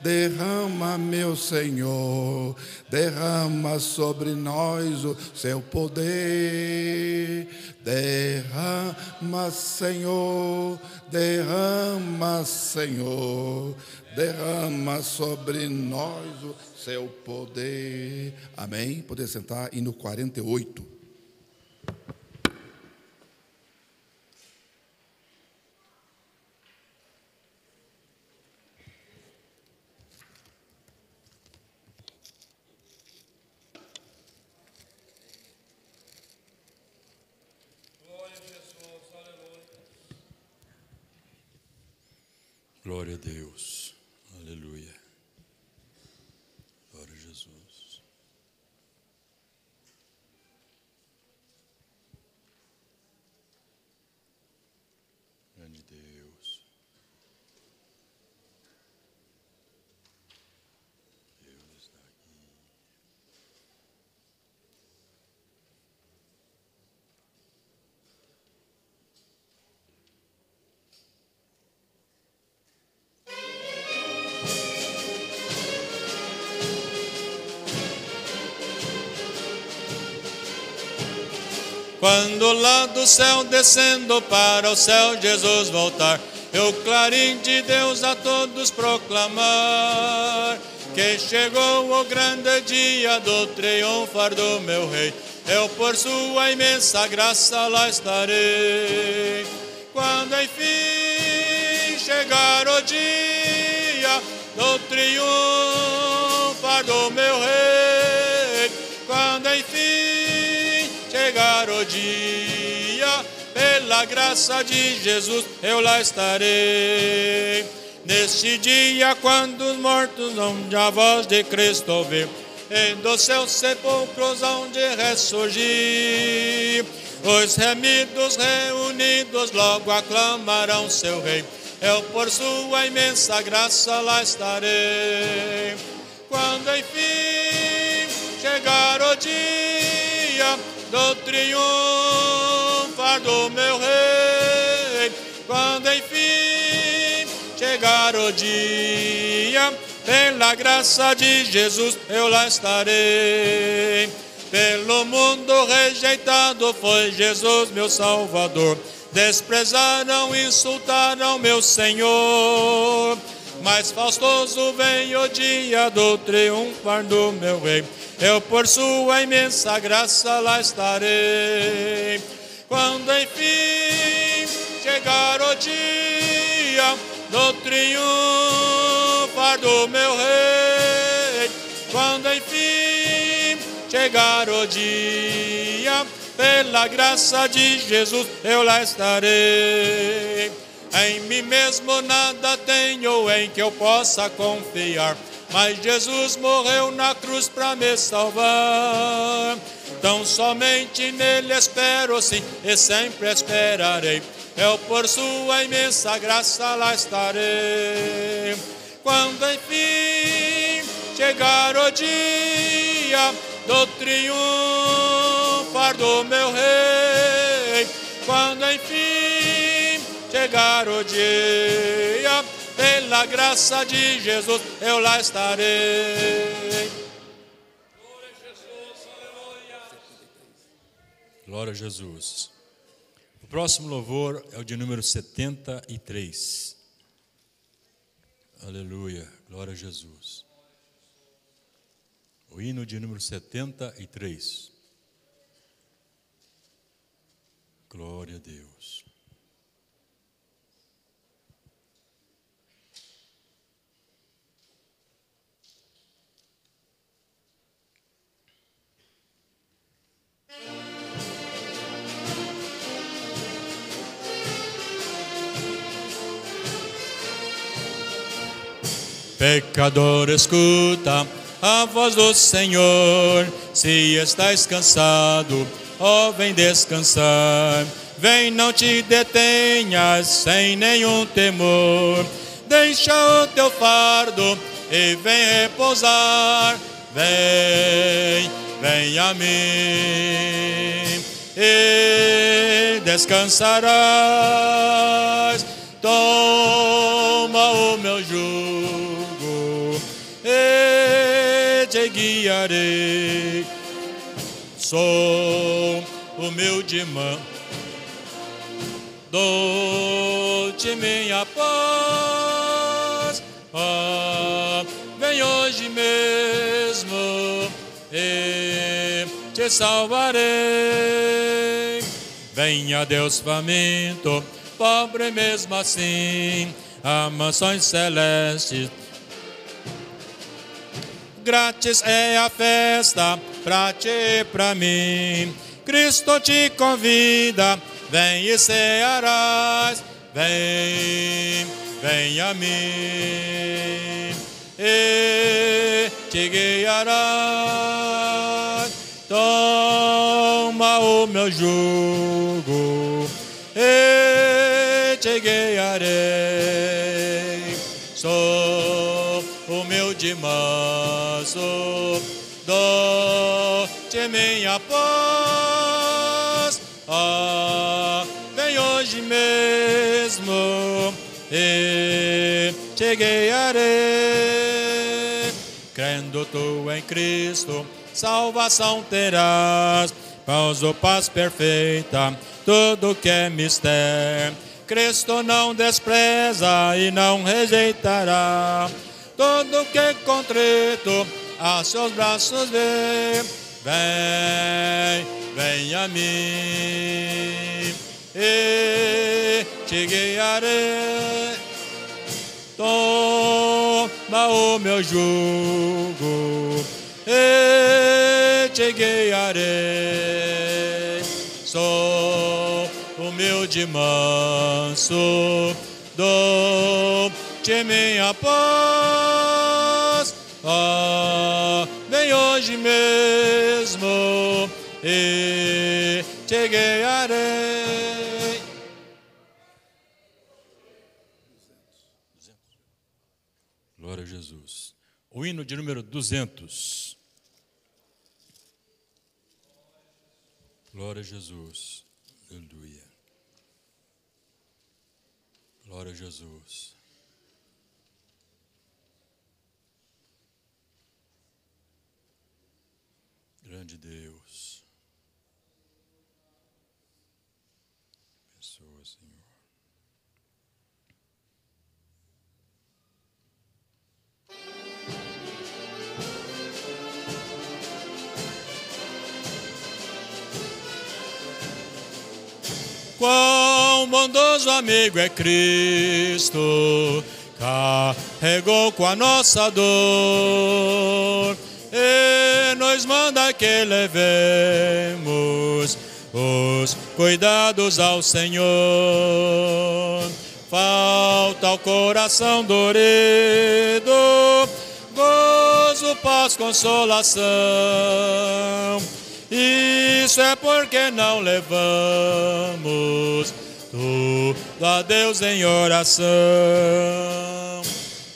Derrama, meu Senhor, derrama sobre nós o seu poder. Derrama, Senhor, derrama, Senhor, derrama sobre nós o seu poder. Amém? Poder sentar, e no 48. Glória a Deus. Quando lá do céu descendo para o céu Jesus voltar, eu clarim de Deus a todos proclamar que chegou o grande dia do triunfar do meu rei. Eu por sua imensa graça lá estarei. Quando enfim chegar o dia do triunfar pela graça de Jesus eu lá estarei. Neste dia, quando os mortos onde a voz de Cristo ouvir, e dos seus sepulcros onde ressurgir, os remidos reunidos logo aclamarão seu rei. Eu por sua imensa graça lá estarei. Quando enfim chegar o dia do do meu rei, quando enfim chegar o dia, pela graça de Jesus eu lá estarei. Pelo mundo rejeitado foi Jesus meu Salvador. Desprezaram, insultaram meu Senhor. Mas faustoso vem o dia do triunfar do meu rei. Eu por sua imensa graça lá estarei. Quando enfim chegar o dia do triunfar do meu rei, quando enfim chegar o dia, pela graça de Jesus eu lá estarei. Em mim mesmo nada tenho em que eu possa confiar, mas Jesus morreu na cruz para me salvar. Tão somente nele espero sim e sempre esperarei. Eu por sua imensa graça lá estarei. Quando enfim chegar o dia do triunfar do meu rei, quando enfim chegar o dia, pela graça de Jesus eu lá estarei. Glória a Jesus. O próximo louvor é o de número 73. Aleluia. Glória a Jesus. O hino de número 73. Glória a Deus. Pecador, escuta a voz do Senhor. Se estás cansado, ó, vem descansar. Vem, não te detenhas sem nenhum temor. Deixa o teu fardo e vem repousar. Vem, vem a mim e descansarás. Toma o meu jugo te guiarei. Sou humilde mão, dou-te minha paz. Ah, vem hoje mesmo e te salvarei. Venha Deus faminto, pobre mesmo assim, a mansões celestes. Grátis é a festa pra ti e pra mim. Cristo te convida, vem e cearás, vem, vem a mim e guiarás. Toma o meu jugo e te guiarei. Sou humilde manso, dou-te minha paz. Ah, vem hoje mesmo e te guiarei. Crendo tu em Cristo, salvação terás. Pausa paz perfeita, tudo que é mistério. Cristo não despreza e não rejeitará. Todo que contrito a seus braços vem. Vem, vem a mim e te guiarei. Toma o meu jugo e te guiarei. Sou humilde manso, dou-te minha paz. Ah, vem hoje mesmo e te guiarei. Jesus. O hino de número 200. Glória a Jesus. Aleluia. Glória a Jesus. Grande Deus. Quão bondoso amigo é Cristo, carregou com a nossa dor e nos manda que levemos os cuidados ao Senhor. Falta ao coração dorido, gozo, paz, consolação. Isso é porque não levamos tudo a Deus em oração.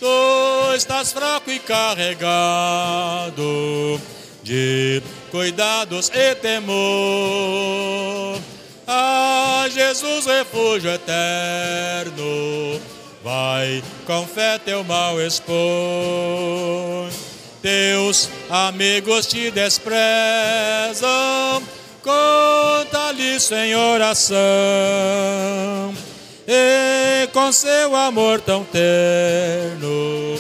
Tu estás fraco e carregado de cuidados e temor. A Jesus, refúgio eterno, vai com fé teu mal expor. Teus amigos te desprezam, conta-lhes em oração. E com seu amor tão terno,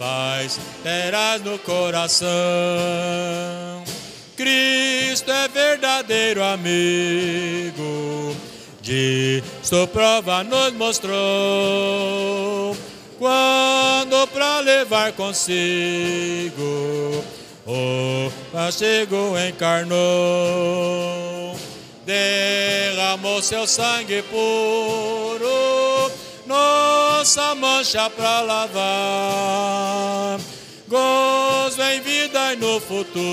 paz terás no coração. Cristo é verdadeiro amigo, de sua prova nos mostrou quando para levar consigo o castigo encarnou, derramou seu sangue puro, nossa mancha para lavar, gozo em vida e no futuro,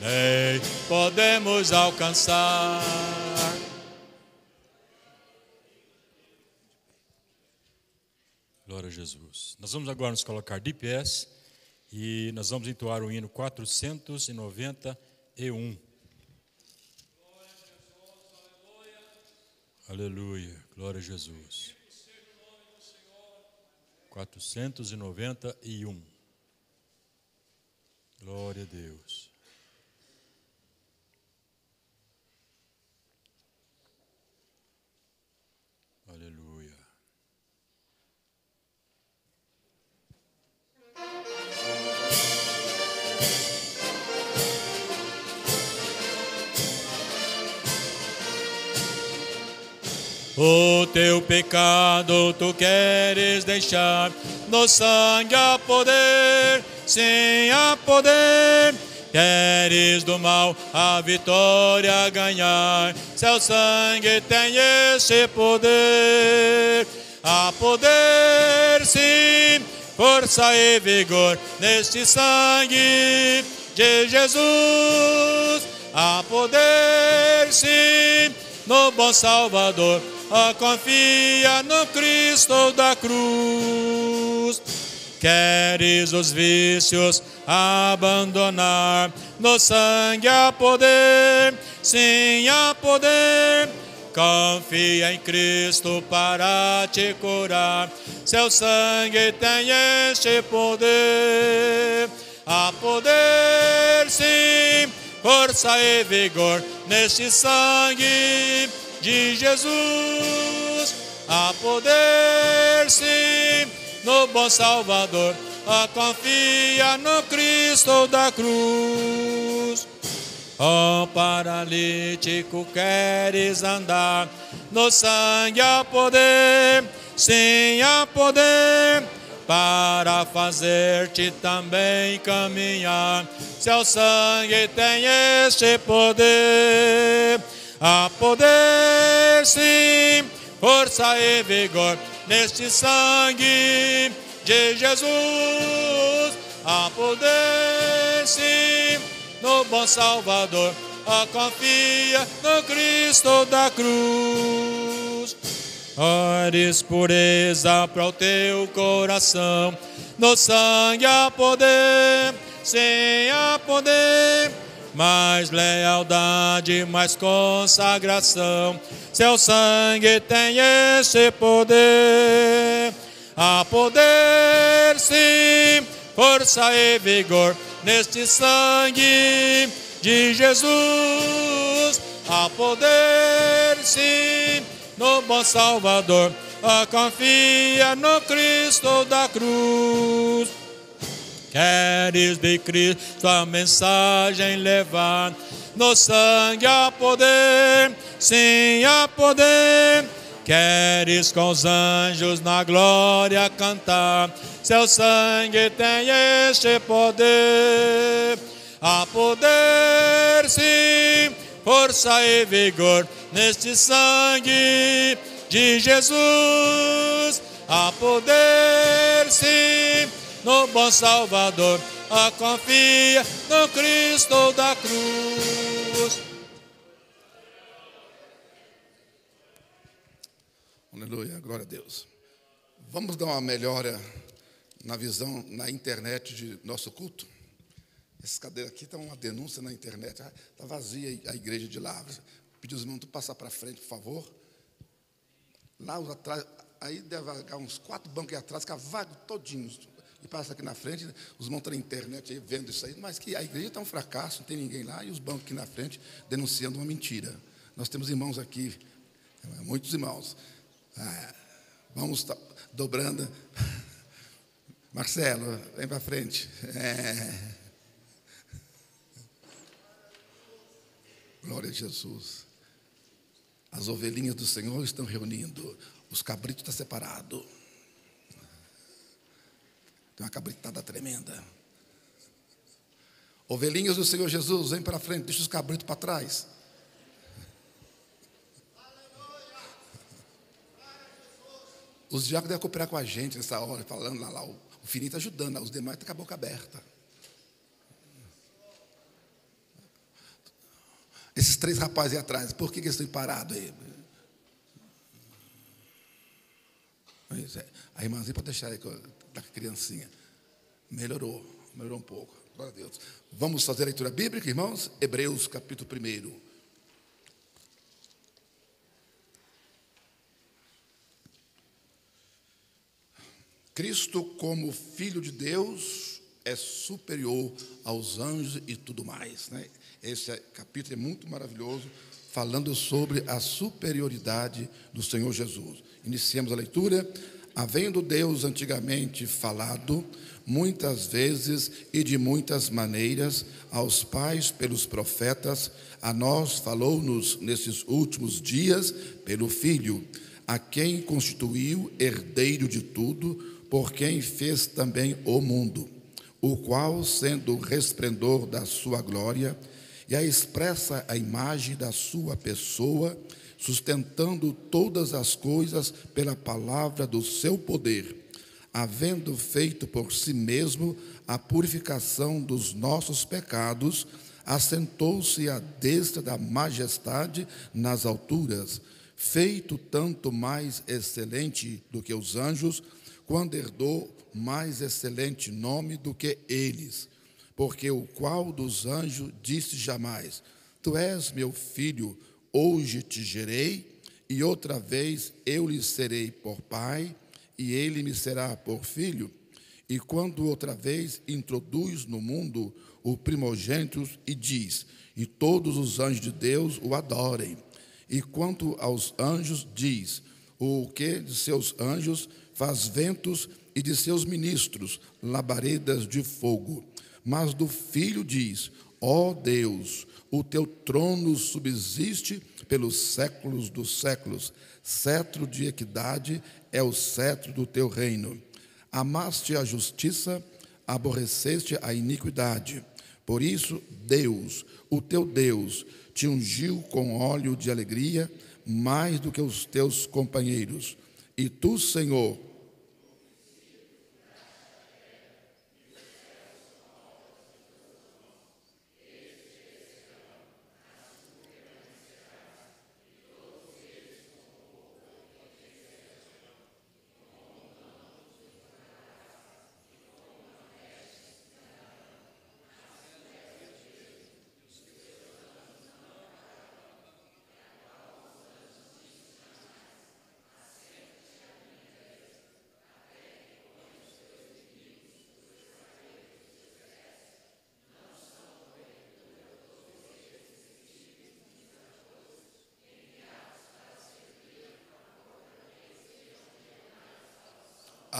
nem podemos alcançar. Glória a Jesus. Nós vamos agora nos colocar de pés e nós vamos entoar o hino 491. Aleluia. Glória a Jesus. 491. Glória a Deus. Aleluia. O teu pecado tu queres deixar, no sangue a poder, sim a poder. Queres do mal a vitória ganhar, seu sangue tem esse poder. A poder, sim, força e vigor neste sangue de Jesus. A poder, sim, no bom Salvador. Ah, confia no Cristo da cruz. Queres os vícios abandonar, no sangue há poder, sim há poder. Confia em Cristo para te curar, seu sangue tem este poder. Há poder, sim, força e vigor neste sangue de Jesus. Há poder, sim, no bom Salvador. A confia no Cristo da cruz. Ó oh, paralítico, queres andar no sangue há poder, sim há poder para fazer-te também caminhar. Seu sangue tem este poder, há poder, sim, força e vigor neste sangue de Jesus. Há poder, sim, no bom Salvador. A confia no Cristo da cruz. Ores pureza para o teu coração, no sangue há poder, sem há poder, mais lealdade, mais consagração. Seu sangue tem esse poder. Há poder, sim, força e vigor neste sangue de Jesus. Há poder, sim, no bom Salvador. A confia no Cristo da cruz. Queres de Cristo a mensagem levar? No sangue há poder, sim, há poder. Queres com os anjos na glória cantar? Seu sangue tem este poder. Há poder, sim, força e vigor neste sangue de Jesus. Há poder, sim, no bom Salvador. A confia no Cristo da cruz. Aleluia, glória a Deus. Vamos dar uma melhora na visão na internet de nosso culto? Essa cadeira aqui está uma denúncia na internet. Está vazia a igreja de lá. Pedi os irmãos para passar para frente, por favor. Lá atrás, aí deve haver uns quatro bancos atrás, vago todinhos. E passa aqui na frente, os irmãos estão na internet aí vendo isso aí, mas que a igreja está um fracasso, não tem ninguém lá, e os bancos aqui na frente denunciando uma mentira. Nós temos irmãos aqui, muitos irmãos. Ah, vamos tá, dobrando. Marcelo, vem para frente. É. Glória a Jesus. As ovelhinhas do Senhor estão reunindo. Os cabritos estão separados. Tem uma cabritada tremenda. Ovelhinhas do Senhor Jesus, vem para frente, deixa os cabritos para trás. Os diáconos devem cooperar com a gente nessa hora, falando lá, lá o, o filhinho está ajudando, os demais estão com a boca aberta. Esses três rapazes aí atrás, por que, que eles estão parados aí? A irmãzinha pode deixar aí com a criancinha. Melhorou, melhorou um pouco. Glória a Deus. Vamos fazer a leitura bíblica, irmãos? Hebreus, capítulo 1. Cristo, como Filho de Deus, é superior aos anjos e tudo mais. Né? Esse capítulo é muito maravilhoso, falando sobre a superioridade do Senhor Jesus. Iniciamos a leitura. Havendo Deus antigamente falado, muitas vezes e de muitas maneiras, aos pais pelos profetas, a nós falou-nos nesses últimos dias pelo Filho, a quem constituiu herdeiro de tudo, por quem fez também o mundo, o qual, sendo o resplendor da sua glória e a expressa a imagem da sua pessoa, sustentando todas as coisas pela palavra do seu poder, havendo feito por si mesmo a purificação dos nossos pecados, assentou-se à destra da majestade nas alturas, feito tanto mais excelente do que os anjos, quando herdou mais excelente nome do que eles, porque o qual dos anjos disse jamais: Tu és meu filho, Hoje te gerei, e outra vez eu lhe serei por pai, e ele me será por filho. E quando outra vez introduz no mundo o primogênito e diz: E todos os anjos de Deus o adorem. E quanto aos anjos, diz: O que de seus anjos faz ventos e de seus ministros labaredas de fogo. Mas do filho diz: Ó oh Deus, o teu trono subsiste pelos séculos dos séculos. Cetro de equidade é o cetro do teu reino. Amaste a justiça, aborreceste a iniquidade. Por isso, Deus, o teu Deus, te ungiu com óleo de alegria mais do que os teus companheiros. E tu, Senhor,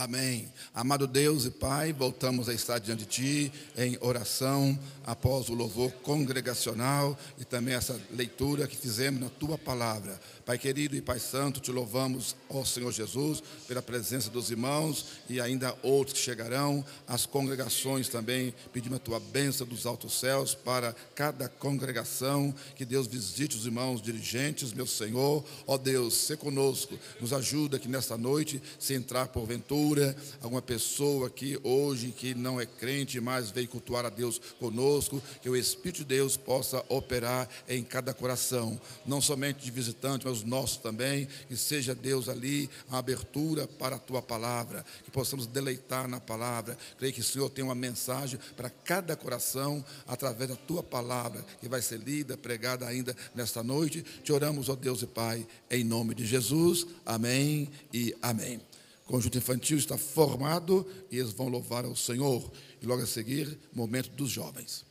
Amém. Amado Deus e Pai, voltamos a estar diante de Ti em oração após o louvor congregacional e também essa leitura que fizemos na Tua palavra. Pai querido e Pai Santo, te louvamos, ó Senhor Jesus, pela presença dos irmãos e ainda outros que chegarão, as congregações também, pedimos a tua bênção dos altos céus para cada congregação, que Deus visite os irmãos dirigentes, meu Senhor, ó Deus, se conosco, nos ajuda que nesta noite, se entrar porventura, alguma pessoa aqui hoje que não é crente, mas veio cultuar a Deus conosco, que o Espírito de Deus possa operar em cada coração, não somente de visitante, mas os nossos também, que seja Deus ali a abertura para a tua palavra, que possamos deleitar na palavra. Creio que o Senhor tem uma mensagem para cada coração através da tua palavra, que vai ser lida, pregada ainda nesta noite. Te oramos, ó Deus e Pai, em nome de Jesus. Amém e amém. Conjunto infantil está formado e eles vão louvar ao Senhor. E logo a seguir, momento dos jovens.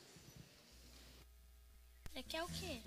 Você quer o quê?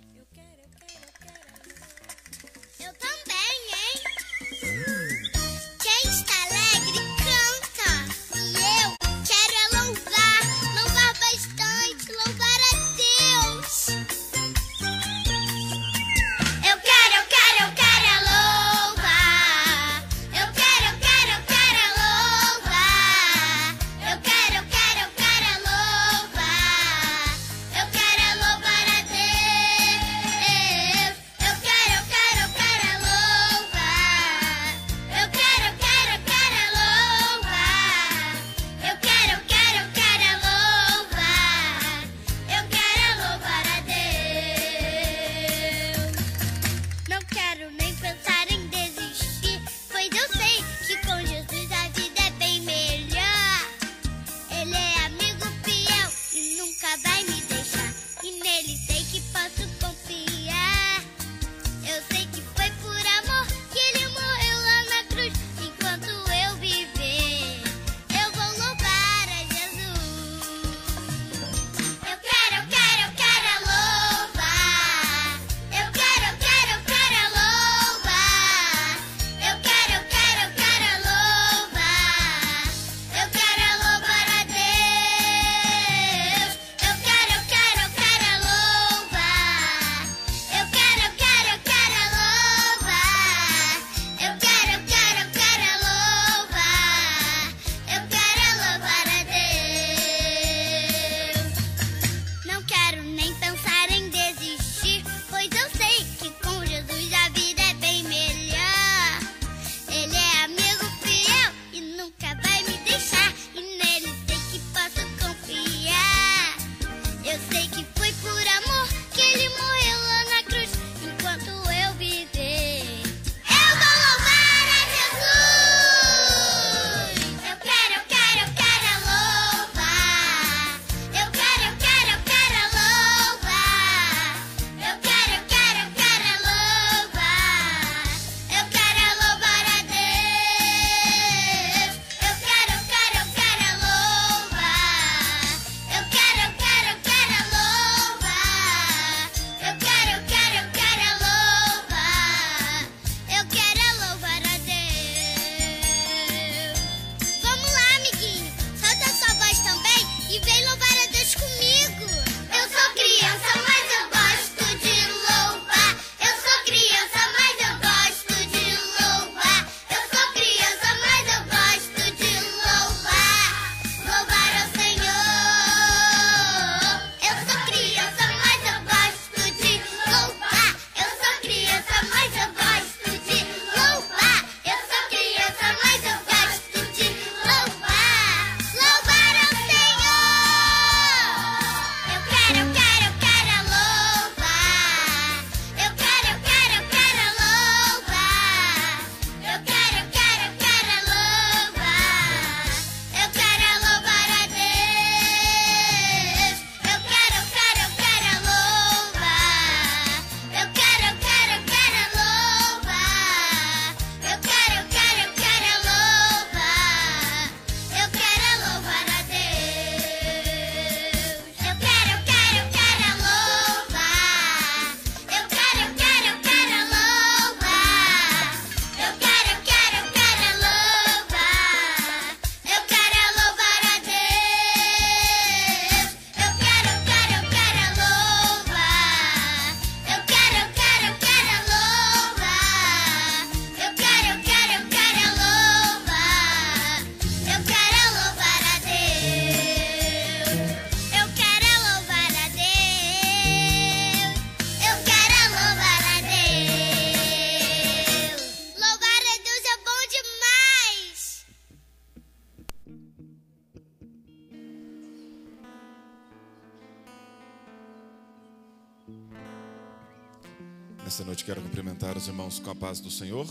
Irmãos com a paz do Senhor.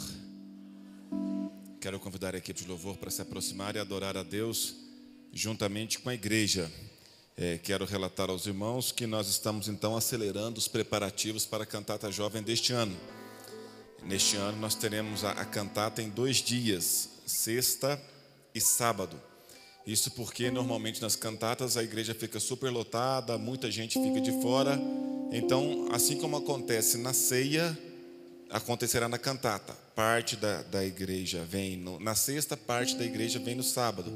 Quero convidar a equipe de louvor para se aproximar e adorar a Deus juntamente com a igreja. É, quero relatar aos irmãos que nós estamos então acelerando os preparativos para a cantata jovem deste ano. Neste ano nós teremos a, a cantata em dois dias, sexta e sábado. Isso porque normalmente nas cantatas a igreja fica superlotada, muita gente fica de fora. Então, assim como acontece na ceia, acontecerá na cantata. Parte da, da igreja vem no, na sexta, parte da igreja vem no sábado.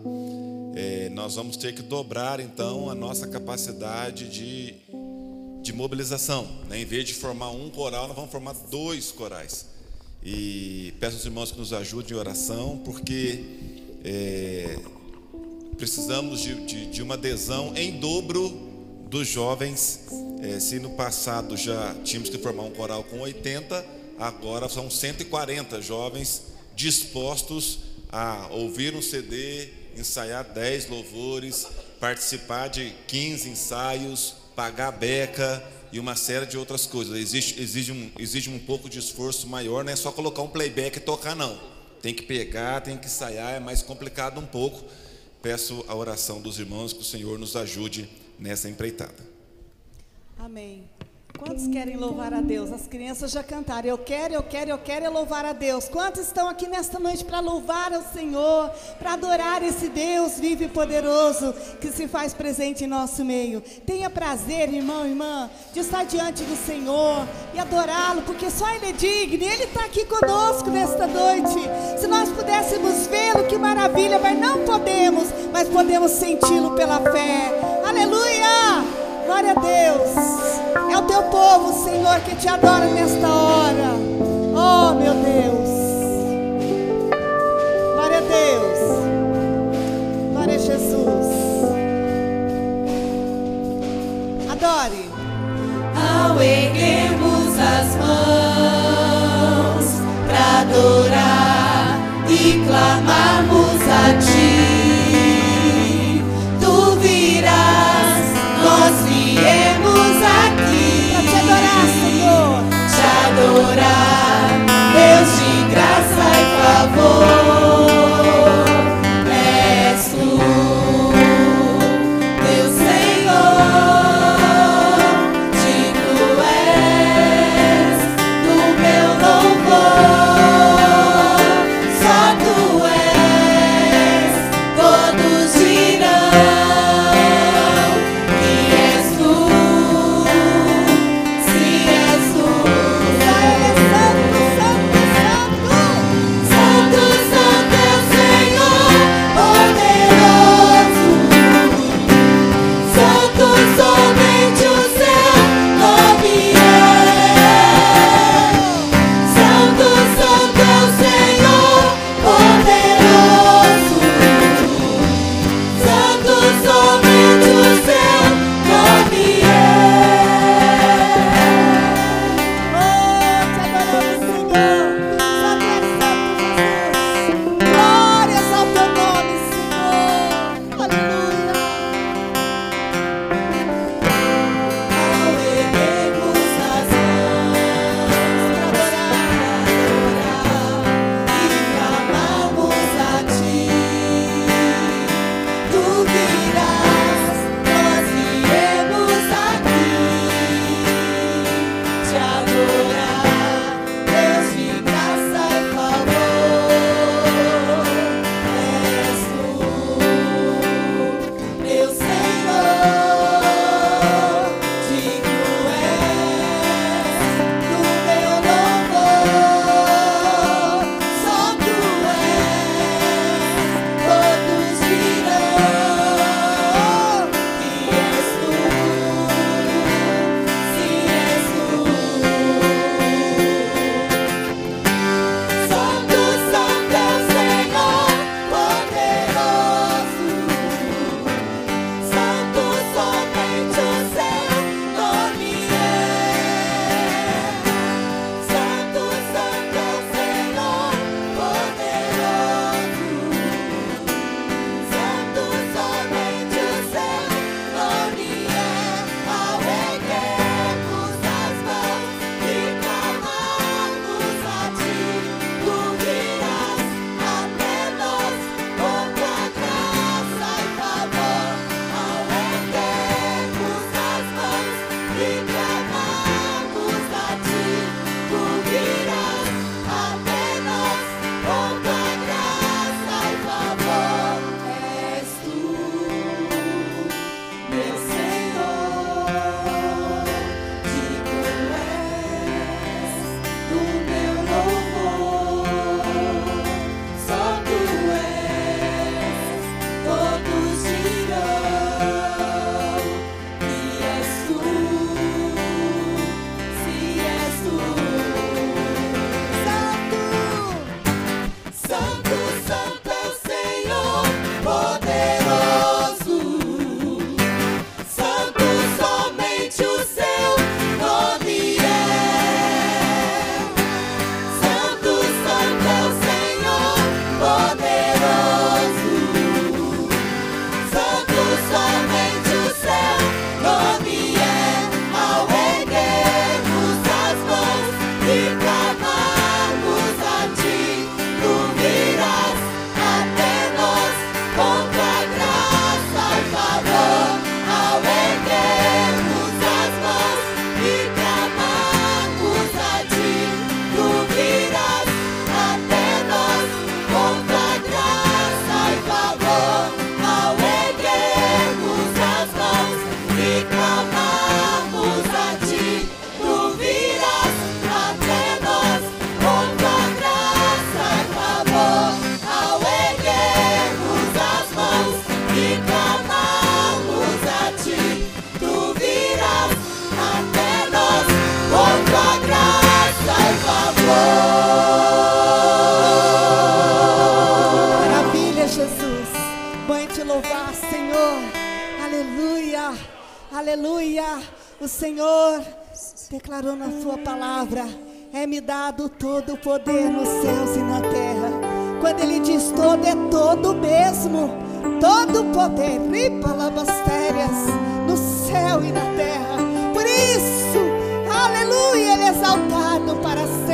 É, nós vamos ter que dobrar então a nossa capacidade de, de mobilização. Né? Em vez de formar um coral, nós vamos formar dois corais. E peço aos irmãos que nos ajudem em oração, porque é, precisamos de, de, de uma adesão em dobro dos jovens. É, se no passado já tínhamos que formar um coral com 80, agora são 140 jovens dispostos a ouvir um CD, ensaiar 10 louvores, participar de 15 ensaios, pagar beca e uma série de outras coisas. Exige, exige, um, exige um pouco de esforço maior, não é só colocar um playback e tocar, não. Tem que pegar, tem que ensaiar, é mais complicado um pouco. Peço a oração dos irmãos que o Senhor nos ajude nessa empreitada. Amém. Quantos querem louvar a Deus? As crianças já cantaram. Eu quero, eu quero, eu quero é louvar a Deus. Quantos estão aqui nesta noite para louvar ao Senhor, para adorar esse Deus vivo e poderoso que se faz presente em nosso meio? Tenha prazer, irmão, irmã, de estar diante do Senhor e adorá-lo, porque só Ele é digno. Ele está aqui conosco nesta noite. Se nós pudéssemos vê-lo, que maravilha, mas não podemos, mas podemos senti-lo pela fé. Aleluia! Glória a Deus. É o teu povo, Senhor, que te adora nesta hora. Oh, meu Deus. Glória a Deus. Glória a Jesus. Adore. Ao erguemos as mãos para adorar e clamarmos Senhor declarou na Sua palavra: é-me dado todo o poder nos céus e na terra. Quando Ele diz todo, é todo mesmo. Todo o poder, e palavras no céu e na terra. Por isso, aleluia, Ele é exaltado para sempre.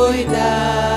cuidar.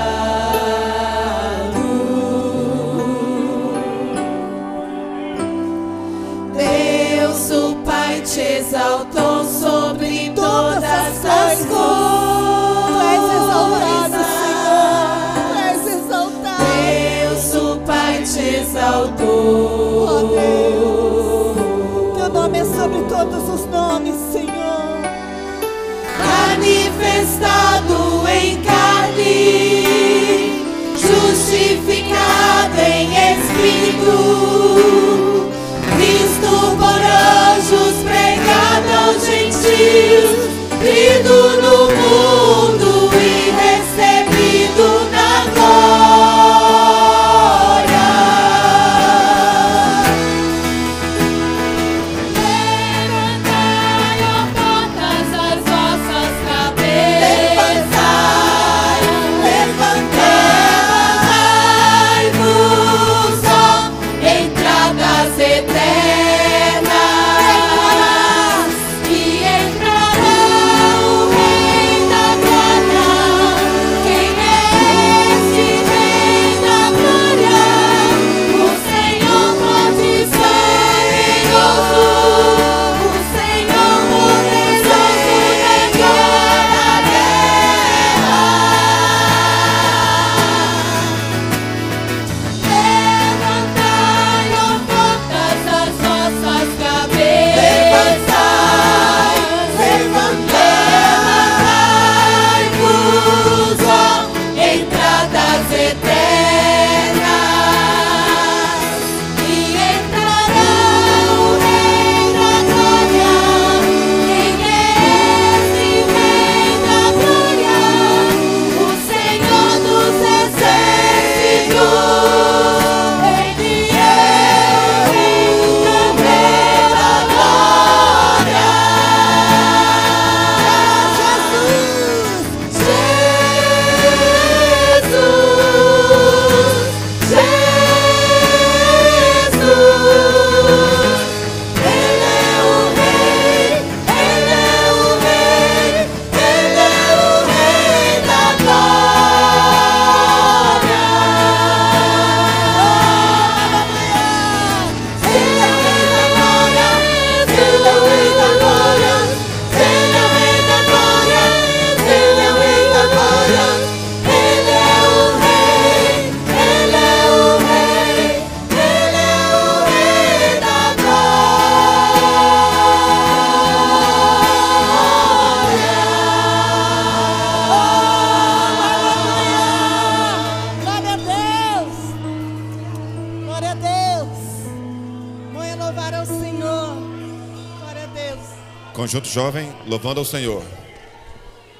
Louvando ao Senhor.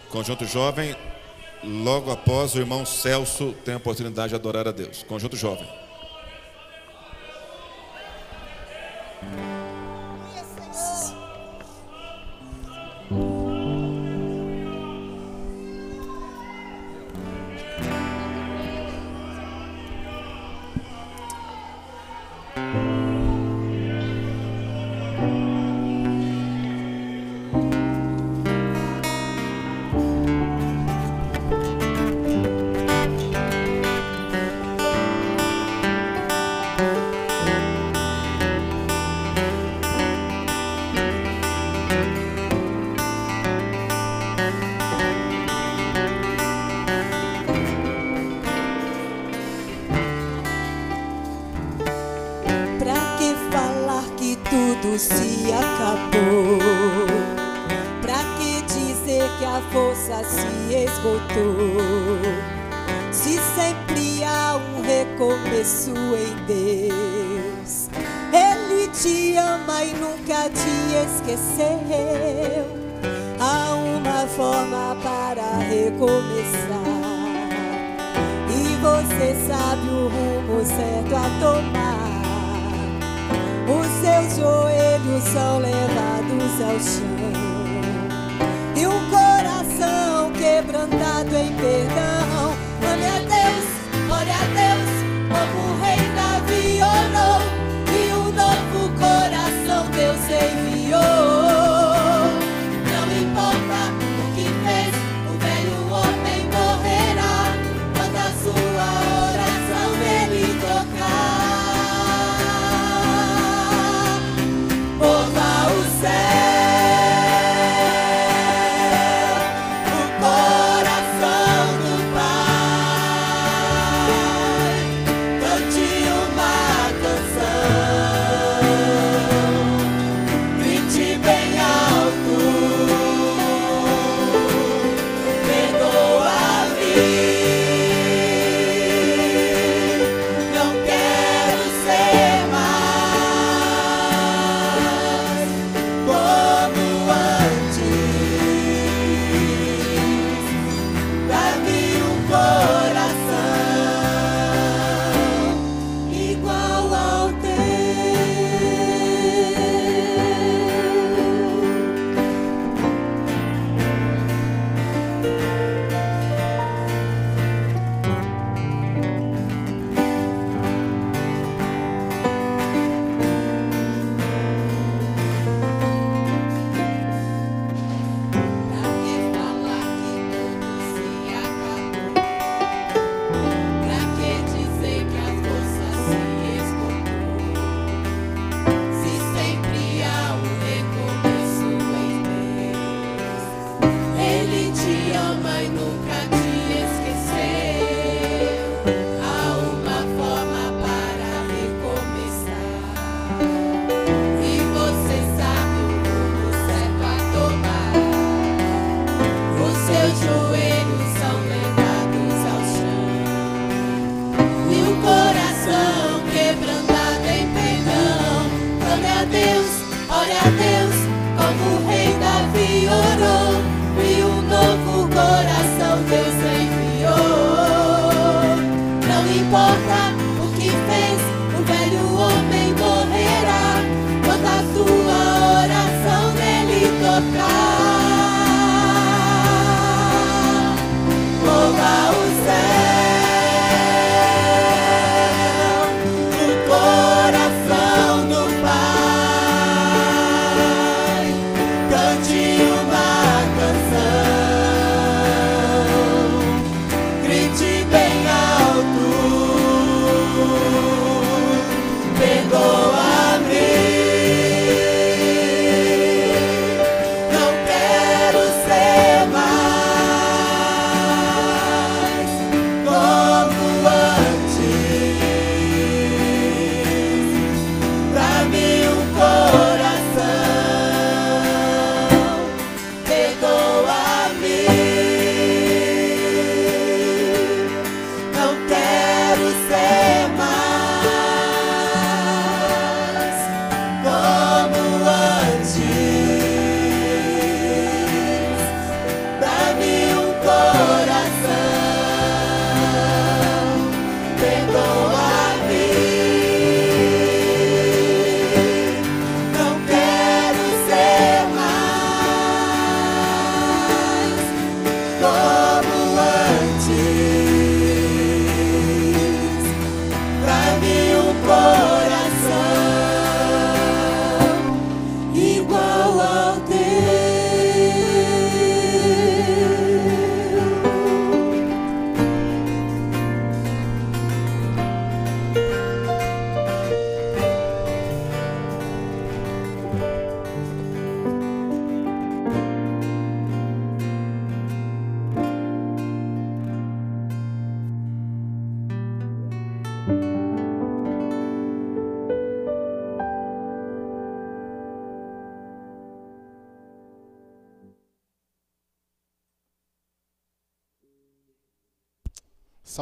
Conjunto Jovem, logo após o irmão Celso tem a oportunidade de adorar a Deus. Conjunto Jovem. esqueceu. Há uma forma para recomeçar. E você sabe o rumo certo a tomar. Os seus joelhos são levados ao chão. E um coração quebrantado em perdão.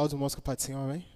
Saúde, irmãos, com a paz do Senhor, amém?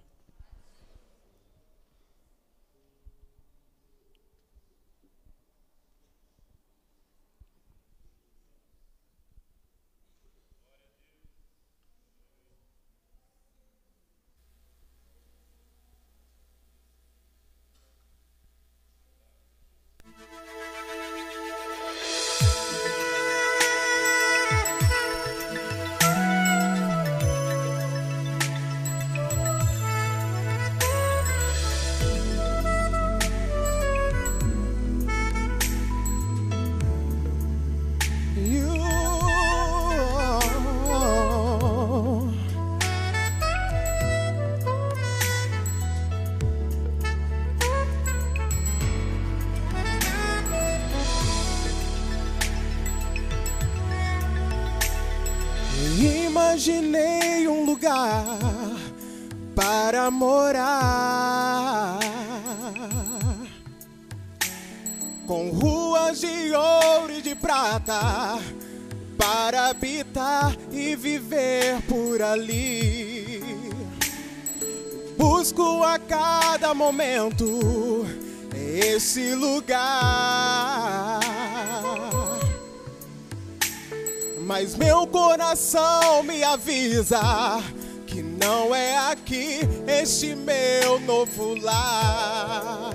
Coração me avisa que não é aqui este meu novo lar.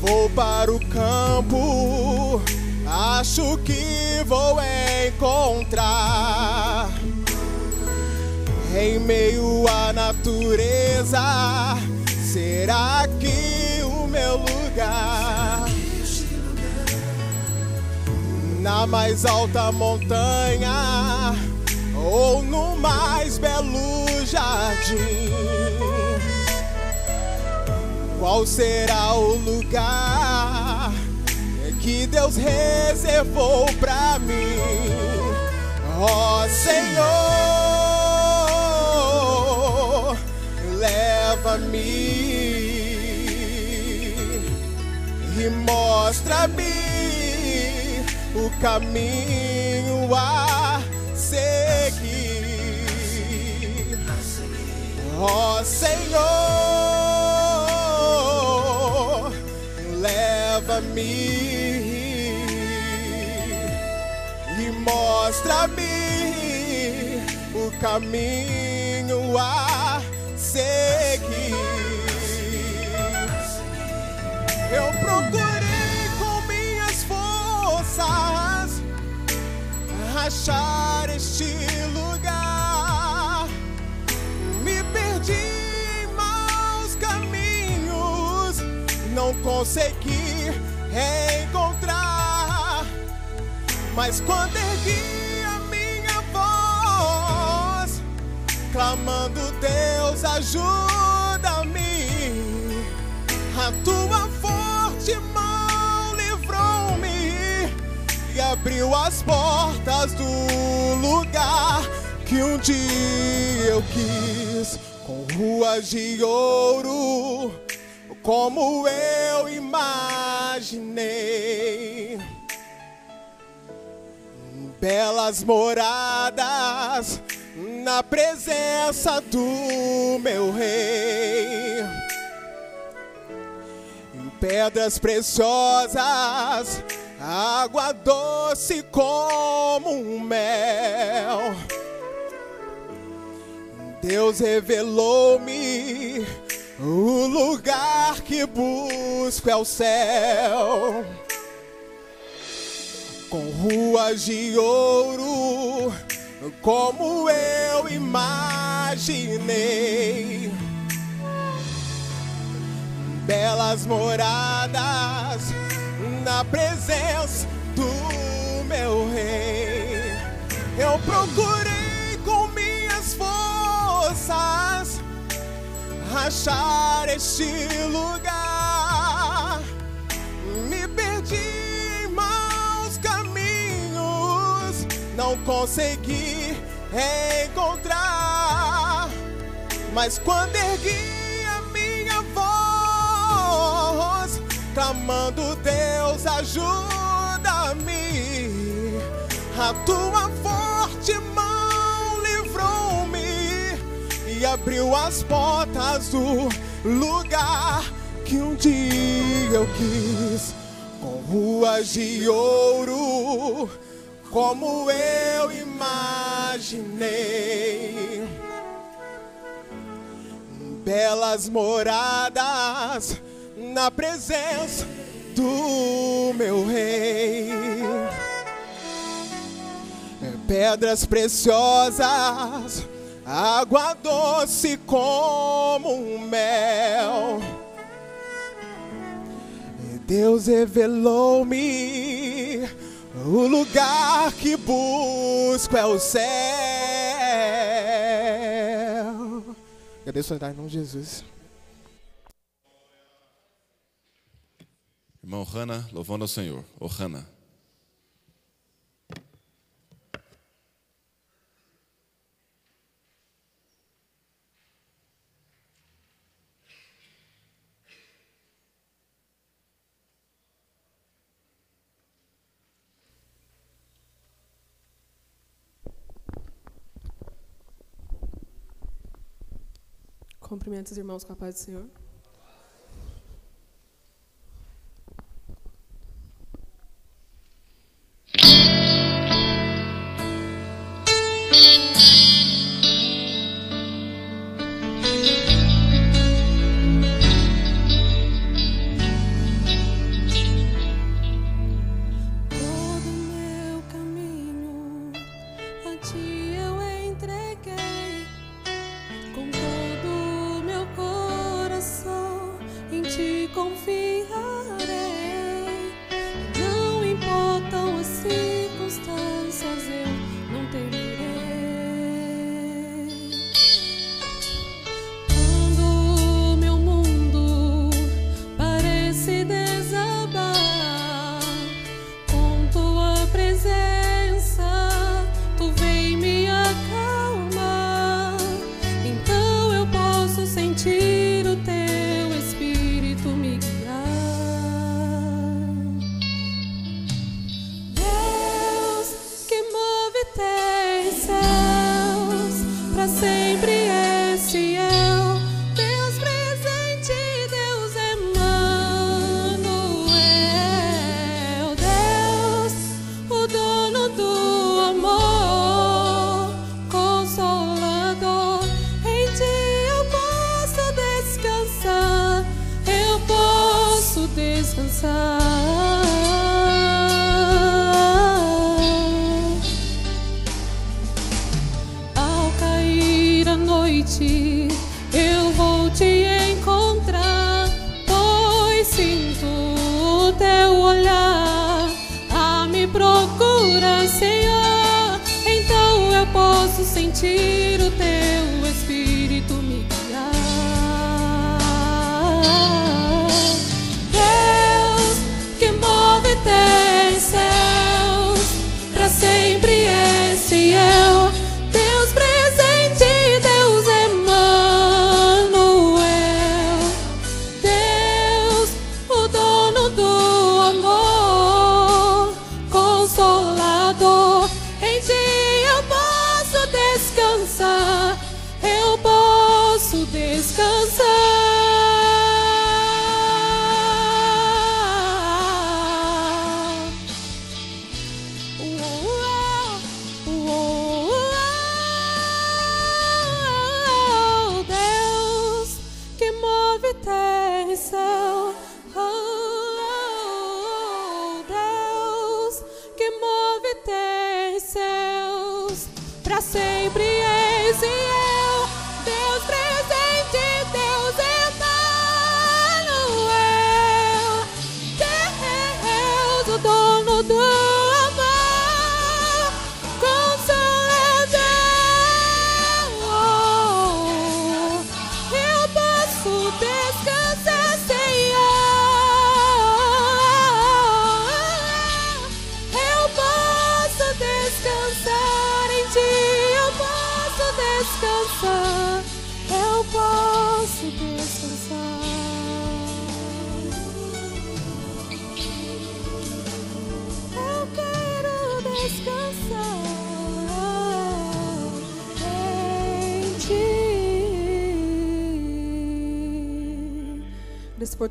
Vou para o campo, acho que vou encontrar em meio à natureza. Será que o meu lugar? Na mais alta montanha ou no mais belo jardim? Qual será o lugar que Deus reservou pra mim? Ó Senhor, leva-me e mostra-me o caminho a seguir. Ó Senhor, leva-me e mostra-me o caminho a seguir. Eu procurei achar este lugar. Me perdi em maus caminhos, não consegui encontrar. Mas quando ergui a minha voz, clamando Deus ajuda-me. A tua abriu as portas do lugar que um dia eu quis, com ruas de ouro, como eu imaginei. Belas moradas na presença do meu rei pedras preciosas, água doce como um mel. Deus revelou-me o lugar que busco é o céu. Com ruas de ouro, como eu imaginei belas moradas na presença do meu rei. Eu procurei com minhas forças achar este lugar. Me perdi em maus caminhos, não consegui encontrar. Mas quando ergui clamando Deus ajuda-me, a tua forte mão livrou-me abriu as portas do lugar que um dia eu quis, com ruas de ouro, como eu imaginei. Belas moradas na presença do meu rei pedras preciosas, água doce como mel. Deus revelou-me o lugar que busco é o céu. Agradeço em nome de Jesus. Irmão Hanna, louvando ao Senhor. Ô Hanna. Cumprimento os irmãos com a paz do Senhor. Todo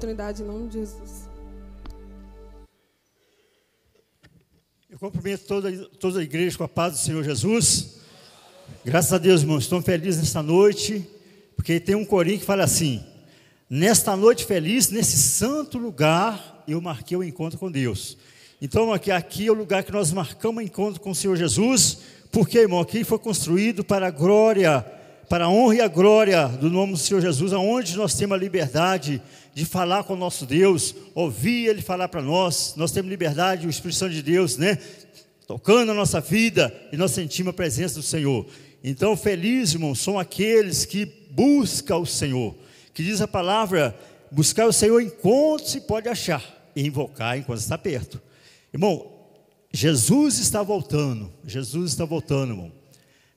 oportunidade em nome de Jesus. Eu cumprimento toda, toda a igreja com a paz do Senhor Jesus. Graças a Deus, irmãos, estou feliz nesta noite, porque tem um corinho que fala assim: Nesta noite feliz, nesse santo lugar, eu marquei o encontro com Deus. Então, aqui, aqui é o lugar que nós marcamos o encontro com o Senhor Jesus, porque, irmão, aqui foi construído para a glória, para a honra e a glória do nome do Senhor Jesus, aonde nós temos a liberdade de falar com o nosso Deus, ouvir Ele falar para nós, nós temos liberdade, o Espírito Santo de Deus, né? Tocando a nossa vida e nós sentimos a presença do Senhor. Então, felizes, irmãos, são aqueles que buscam o Senhor, que diz a palavra: buscar o Senhor enquanto se pode achar, e invocar enquanto está perto. Irmão, Jesus está voltando, Jesus está voltando, irmão.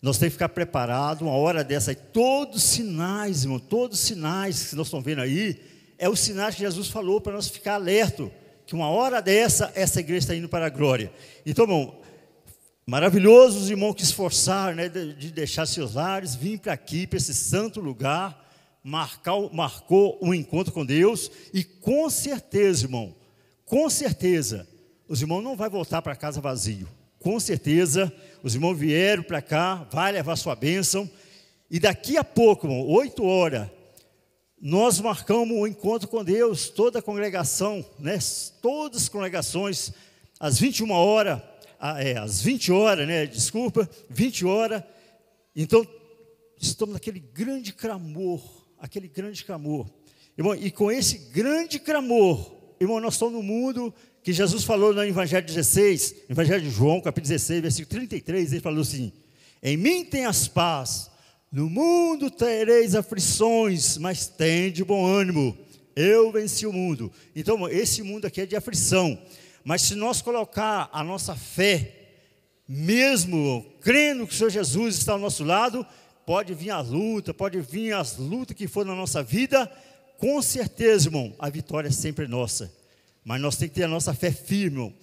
Nós temos que ficar preparados, uma hora dessa, e todos os sinais, irmão, todos os sinais que nós estamos vendo aí, é o sinal que Jesus falou para nós ficar alerto, que uma hora dessa, essa igreja está indo para a glória. Então, irmão, maravilhoso os irmãos que esforçaram, né, de, de deixar seus lares, vir para aqui, para esse santo lugar, marcar, marcou um encontro com Deus, e com certeza, irmão, com certeza, os irmãos não vão voltar para casa vazio. Com certeza, os irmãos vieram para cá, vai levar sua bênção, e daqui a pouco, irmão, oito horas, nós marcamos um encontro com Deus, toda a congregação, né, todas as congregações, às 21 horas, ah, é, às 20 horas, né, desculpa, 20 horas, então, estamos naquele grande clamor, aquele grande clamor, irmão, e com esse grande clamor, irmão, nós estamos no mundo que Jesus falou no Evangelho 16, Evangelho de João, capítulo 16, versículo 33, ele falou assim: Em mim tem as paz, no mundo tereis aflições, mas tem de bom ânimo. Eu venci o mundo. Então, esse mundo aqui é de aflição. Mas se nós colocar a nossa fé, mesmo crendo que o Senhor Jesus está ao nosso lado, pode vir a luta, pode vir as lutas que for na nossa vida, com certeza, irmão, a vitória é sempre nossa. Mas nós temos que ter a nossa fé firme, irmão.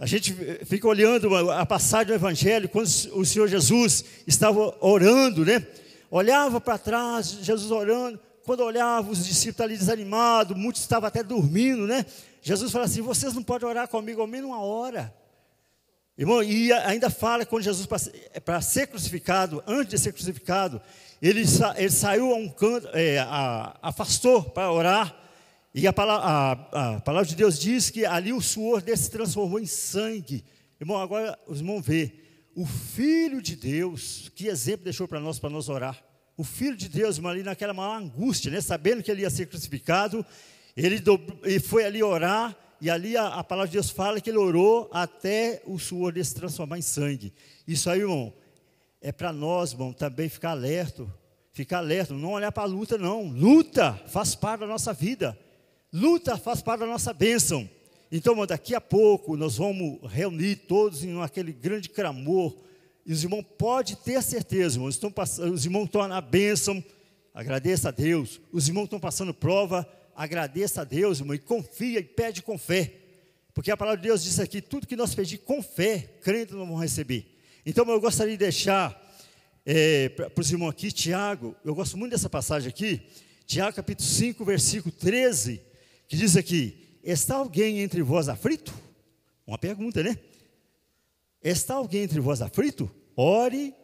A gente fica olhando a passagem do Evangelho, quando o Senhor Jesus estava orando, né? Olhava para trás, Jesus orando. Quando olhava, os discípulos ali desanimados, muitos estavam até dormindo, né? Jesus fala assim: vocês não podem orar comigo ao menos uma hora. Irmão, e ainda fala quando Jesus, para ser crucificado, antes de ser crucificado, ele, ele saiu a um canto, é, a, afastou para orar. E a palavra, a, a palavra, de Deus diz que ali o suor dele se transformou em sangue. Irmão, agora os irmãos vê o Filho de Deus, que exemplo deixou para nós, para nós orar. O Filho de Deus, irmão, ali naquela maior angústia, né, sabendo que ele ia ser crucificado, ele, ele foi ali orar, e ali a, a, palavra de Deus fala que ele orou até o suor dele se transformar em sangue. Isso aí, irmão, é para nós, irmão, também ficar alerta, ficar alerta, não olhar para a luta, não. Luta faz parte da nossa vida. Luta faz parte da nossa bênção. Então, daqui a pouco nós vamos reunir todos em aquele grande clamor. E os irmãos podem ter certeza, irmãos, estão passando, os irmãos estão na bênção, agradeça a Deus. Os irmãos estão passando prova, agradeça a Deus, irmão, e confia e pede com fé. Porque a palavra de Deus diz aqui, tudo que nós pedimos com fé, crendo não vamos receber. Então eu gostaria de deixar é, para os irmãos aqui, Tiago, eu gosto muito dessa passagem aqui, Tiago capítulo 5, versículo 13, que diz aqui: Está alguém entre vós aflito? Uma pergunta, né? Está alguém entre vós aflito? Ore.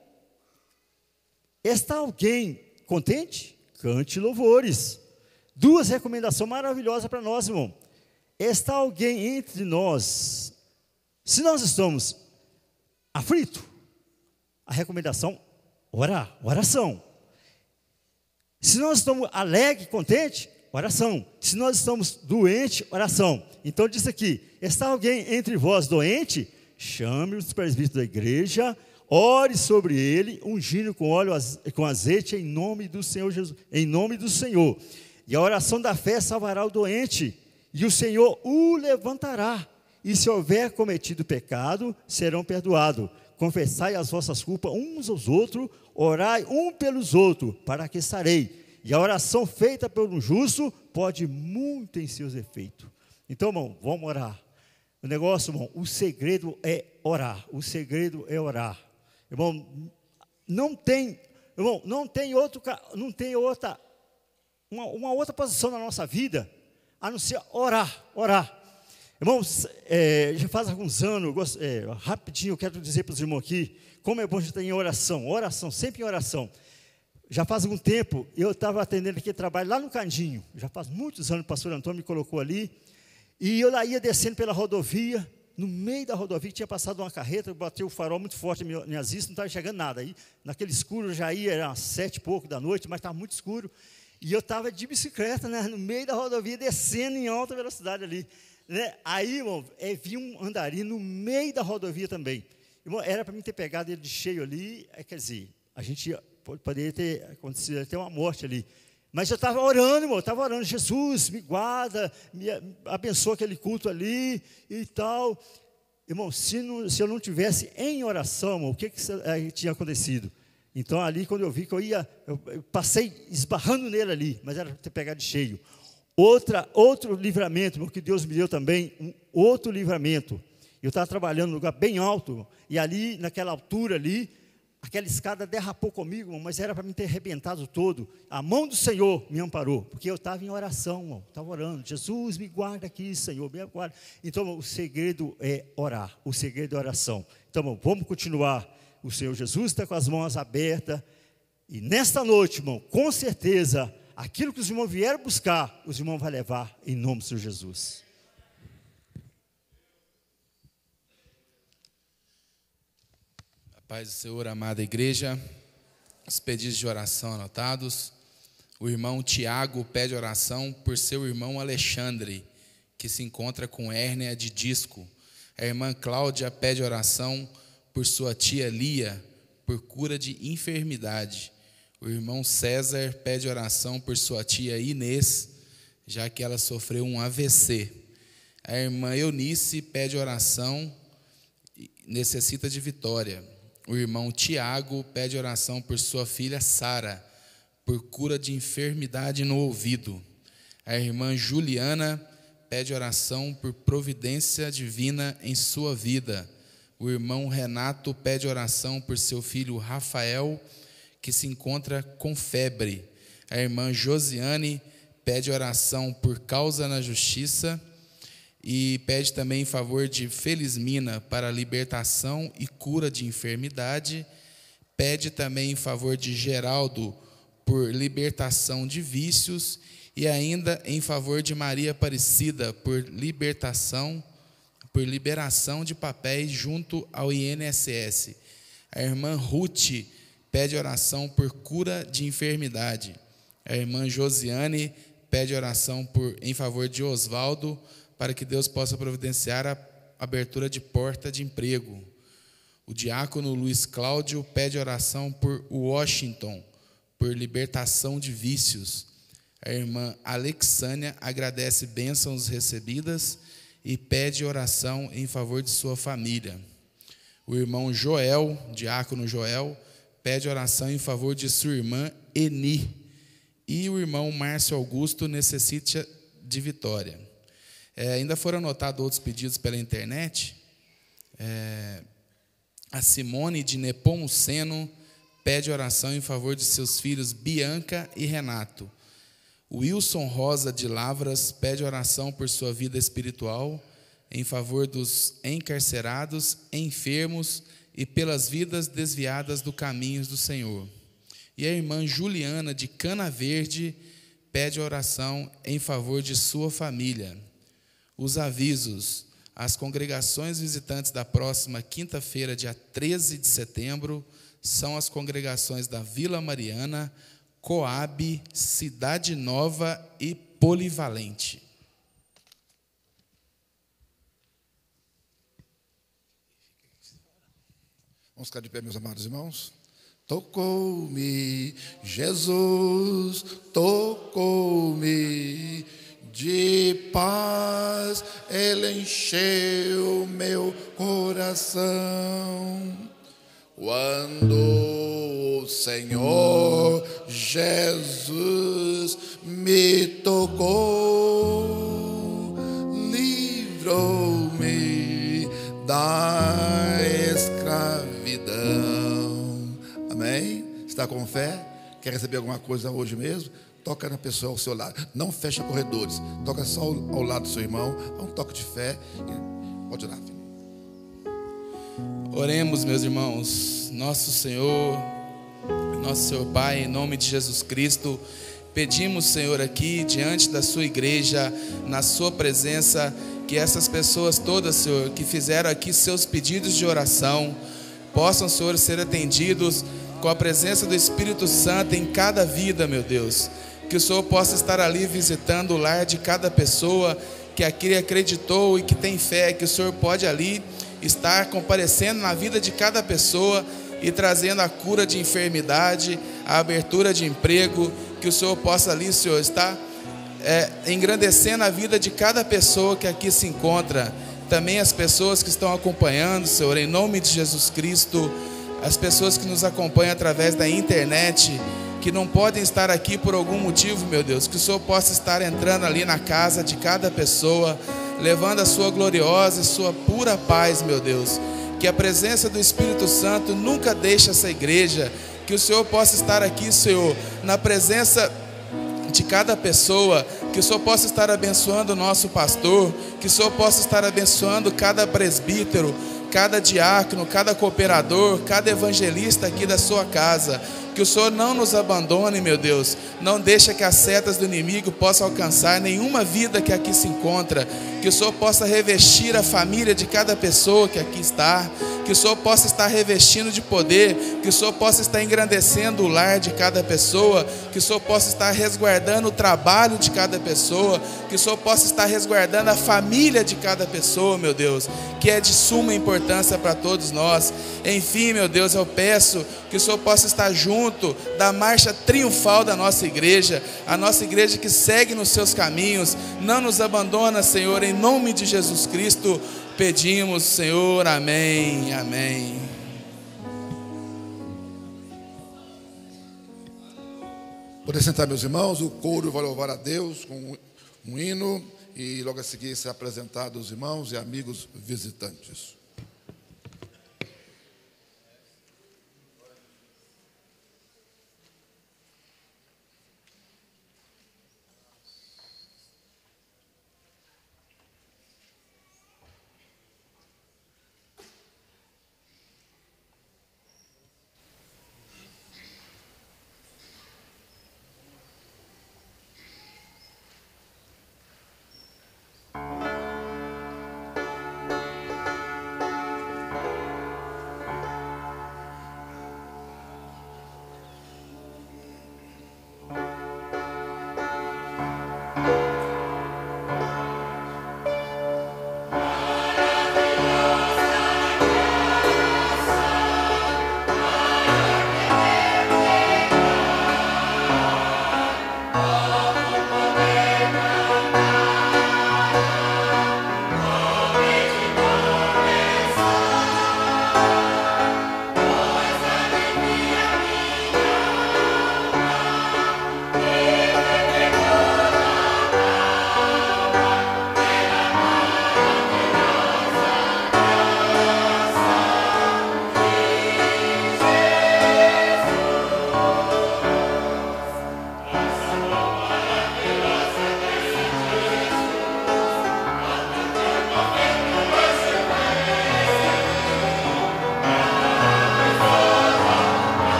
Está alguém contente? Cante louvores. Duas recomendações maravilhosas para nós, irmão. Está alguém entre nós? Se nós estamos aflitos, a recomendação, orar, oração. Se nós estamos alegres, contentes, oração. Se nós estamos doentes, oração. Então diz aqui: está alguém entre vós doente? Chame os presbíteros da igreja, ore sobre ele, ungindo com óleo com azeite em nome do Senhor Jesus, em nome do Senhor. E a oração da fé salvará o doente, e o Senhor o levantará. E se houver cometido pecado, serão perdoados. Confessai as vossas culpas uns aos outros, orai um pelos outros, para que sarei. E a oração feita um justo pode muito em seus efeitos. Então, irmão, vamos orar. O negócio, irmão, o segredo é orar. O segredo é orar. Irmão, não tem, irmão, não tem outro, não tem outra, uma, uma outra posição na nossa vida, a não ser orar, orar. Irmãos, é, já faz alguns anos, é, rapidinho, eu quero dizer para os irmãos aqui, como é bom a gente estar em oração, oração, sempre em oração. Já faz algum tempo, eu estava atendendo aqui trabalho lá no Candinho, já faz muitos anos o pastor Antônio me colocou ali, e eu lá ia descendo pela rodovia, no meio da rodovia tinha passado uma carreta, bateu o farol muito forte nas minhas vistas, não estava enxergando nada. Aí, naquele escuro, já ia, era umas sete e pouco da noite, mas estava muito escuro. E eu estava de bicicleta, né, no meio da rodovia, descendo em alta velocidade ali. Né? Aí, irmão, é, vi um andarinho no meio da rodovia também. Irmão, era para mim ter pegado ele de cheio ali, é, quer dizer, a gente ia- poderia ter acontecido até uma morte ali. Mas eu estava orando, irmão, eu estava orando, Jesus, me guarda, me abençoa aquele culto ali e tal. Irmão, se, não- se eu não tivesse em oração, irmão, o que, que eh, tinha acontecido? Então, ali, quando eu vi que eu ia, eu, passei esbarrando nele ali, mas era ter pegado cheio. Outra, outro livramento, irmão, que Deus me deu também, um outro livramento. Eu estava trabalhando num lugar bem alto, e ali, naquela altura ali, aquela escada derrapou comigo, mas era para me ter arrebentado todo. A mão do Senhor me amparou, porque eu estava em oração, estava orando. Jesus, me guarda aqui, Senhor, me guarda. Então, o segredo é orar, o segredo é oração. Então, vamos continuar. O Senhor Jesus está com as mãos abertas. E nesta noite, irmão, com certeza, aquilo que os irmãos vieram buscar, os irmãos vão levar em nome do Senhor Jesus. Paz do Senhor, amada igreja. Os pedidos de oração anotados. O irmão Tiago pede oração por seu irmão Alexandre, que se encontra com hérnia de disco. A irmã Cláudia pede oração por sua tia Lia, por cura de enfermidade. O irmão César pede oração por sua tia Inês, já que ela sofreu um AVC. A irmã Eunice pede oração necessita de vitória. O irmão Tiago pede oração por sua filha Sara, por cura de enfermidade no ouvido. A irmã Juliana pede oração por providência divina em sua vida. O irmão Renato pede oração por seu filho Rafael, que se encontra com febre. A irmã Josiane pede oração por causa na justiça e pede também em favor de Felizmina para libertação e cura de enfermidade. Pede também em favor de Geraldo por libertação de vícios e ainda em favor de Maria Aparecida por libertação, por liberação de papéis junto ao INSS. A irmã Ruth pede oração por cura de enfermidade. A irmã Josiane pede oração por em favor de Oswaldo para que Deus possa providenciar a abertura de porta de emprego. O diácono Luiz Cláudio pede oração por Washington, por libertação de vícios. A irmã Alexânia agradece bênçãos recebidas e pede oração em favor de sua família. O irmão Joel, diácono Joel, pede oração em favor de sua irmã Eni. E o irmão Márcio Augusto necessita de vitória. É, ainda foram anotados outros pedidos pela internet. É, a Simone de Nepomuceno pede oração em favor de seus filhos Bianca e Renato. Wilson Rosa de Lavras pede oração por sua vida espiritual, em favor dos encarcerados, enfermos e pelas vidas desviadas do caminhos do Senhor. E a irmã Juliana de Cana Verde pede oração em favor de sua família. Os avisos. As congregações visitantes da próxima quinta-feira, dia 13 de setembro, são as congregações da Vila Mariana, Coab, Cidade Nova e Polivalente. Vamos ficar de pé, meus amados irmãos? Tocou-me, Jesus, tocou-me de paz, Ele encheu meu coração. Quando o Senhor Jesus me tocou, livrou-me da escravidão. Amém? Está com fé? Quer receber alguma coisa hoje mesmo? Toca na pessoa ao seu lado. Não fecha corredores. Toca só ao, lado do seu irmão. É um toque de fé. Pode orar, filho. Oremos, meus irmãos. Nosso Senhor, nosso Senhor Pai, em nome de Jesus Cristo, pedimos, Senhor, aqui diante da Sua igreja, na Sua presença, que essas pessoas todas, Senhor, que fizeram aqui seus pedidos de oração, possam, Senhor, ser atendidos com a presença do Espírito Santo em cada vida, meu Deus. Que o Senhor possa estar ali visitando o lar de cada pessoa que aqui acreditou e que tem fé, que o Senhor pode ali estar comparecendo na vida de cada pessoa e trazendo a cura de enfermidade, a abertura de emprego, que o Senhor possa ali, Senhor, estar é, engrandecendo a vida de cada pessoa que aqui se encontra. Também as pessoas que estão acompanhando, Senhor, em nome de Jesus Cristo, as pessoas que nos acompanham através da internet, que não podem estar aqui por algum motivo, meu Deus, que o Senhor possa estar entrando ali na casa de cada pessoa, levando a sua gloriosa e sua pura paz, meu Deus. Que a presença do Espírito Santo nunca deixe essa igreja, que o Senhor possa estar aqui, Senhor, na presença de cada pessoa, que o Senhor possa estar abençoando o nosso pastor, que o Senhor possa estar abençoando cada presbítero, cada diácono, cada cooperador, cada evangelista aqui da sua casa. Que o Senhor não nos abandone, meu Deus. Não deixe que as setas do inimigo possam alcançar nenhuma vida que aqui se encontra. Que o Senhor possa revestir a família de cada pessoa que aqui está. Que o Senhor possa estar revestindo de poder. Que o Senhor possa estar engrandecendo o lar de cada pessoa. Que o Senhor possa estar resguardando o trabalho de cada pessoa. Que o Senhor possa estar resguardando a família de cada pessoa, meu Deus. Que é de suma importância para todos nós. Enfim, meu Deus, eu peço que o Senhor possa estar junto da marcha triunfal da nossa igreja, a nossa igreja que segue nos seus caminhos, não nos abandona, Senhor, em nome de Jesus Cristo, pedimos, Senhor, amém, amém. Poder sentar, meus irmãos, o coro vai louvar a Deus com um hino e logo a seguir ser apresentado os irmãos e amigos visitantes.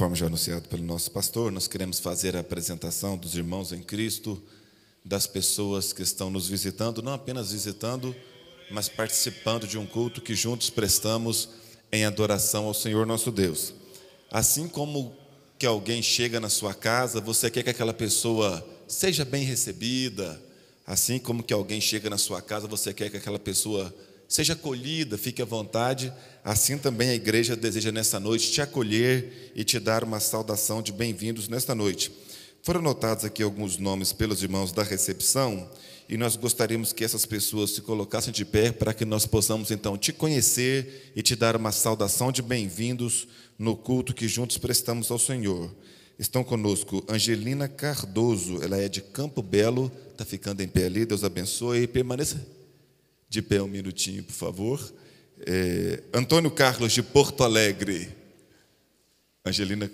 Conforme já anunciado pelo nosso pastor, nós queremos fazer a apresentação dos irmãos em Cristo, das pessoas que estão nos visitando, não apenas visitando, mas participando de um culto que juntos prestamos em adoração ao Senhor nosso Deus. Assim como que alguém chega na sua casa, você quer que aquela pessoa seja bem recebida, assim como que alguém chega na sua casa, você quer que aquela pessoa seja acolhida, fique à vontade, assim também a igreja deseja nessa noite te acolher e te dar uma saudação de bem-vindos nesta noite. Foram notados aqui alguns nomes pelos irmãos da recepção e nós gostaríamos que essas pessoas se colocassem de pé para que nós possamos então te conhecer e te dar uma saudação de bem-vindos no culto que juntos prestamos ao Senhor. Estão conosco Angelina Cardoso, ela é de Campo Belo, está ficando em pé ali, Deus abençoe. Permaneça de pé um minutinho, por favor. É, Antônio Carlos de Porto Alegre. Angelina,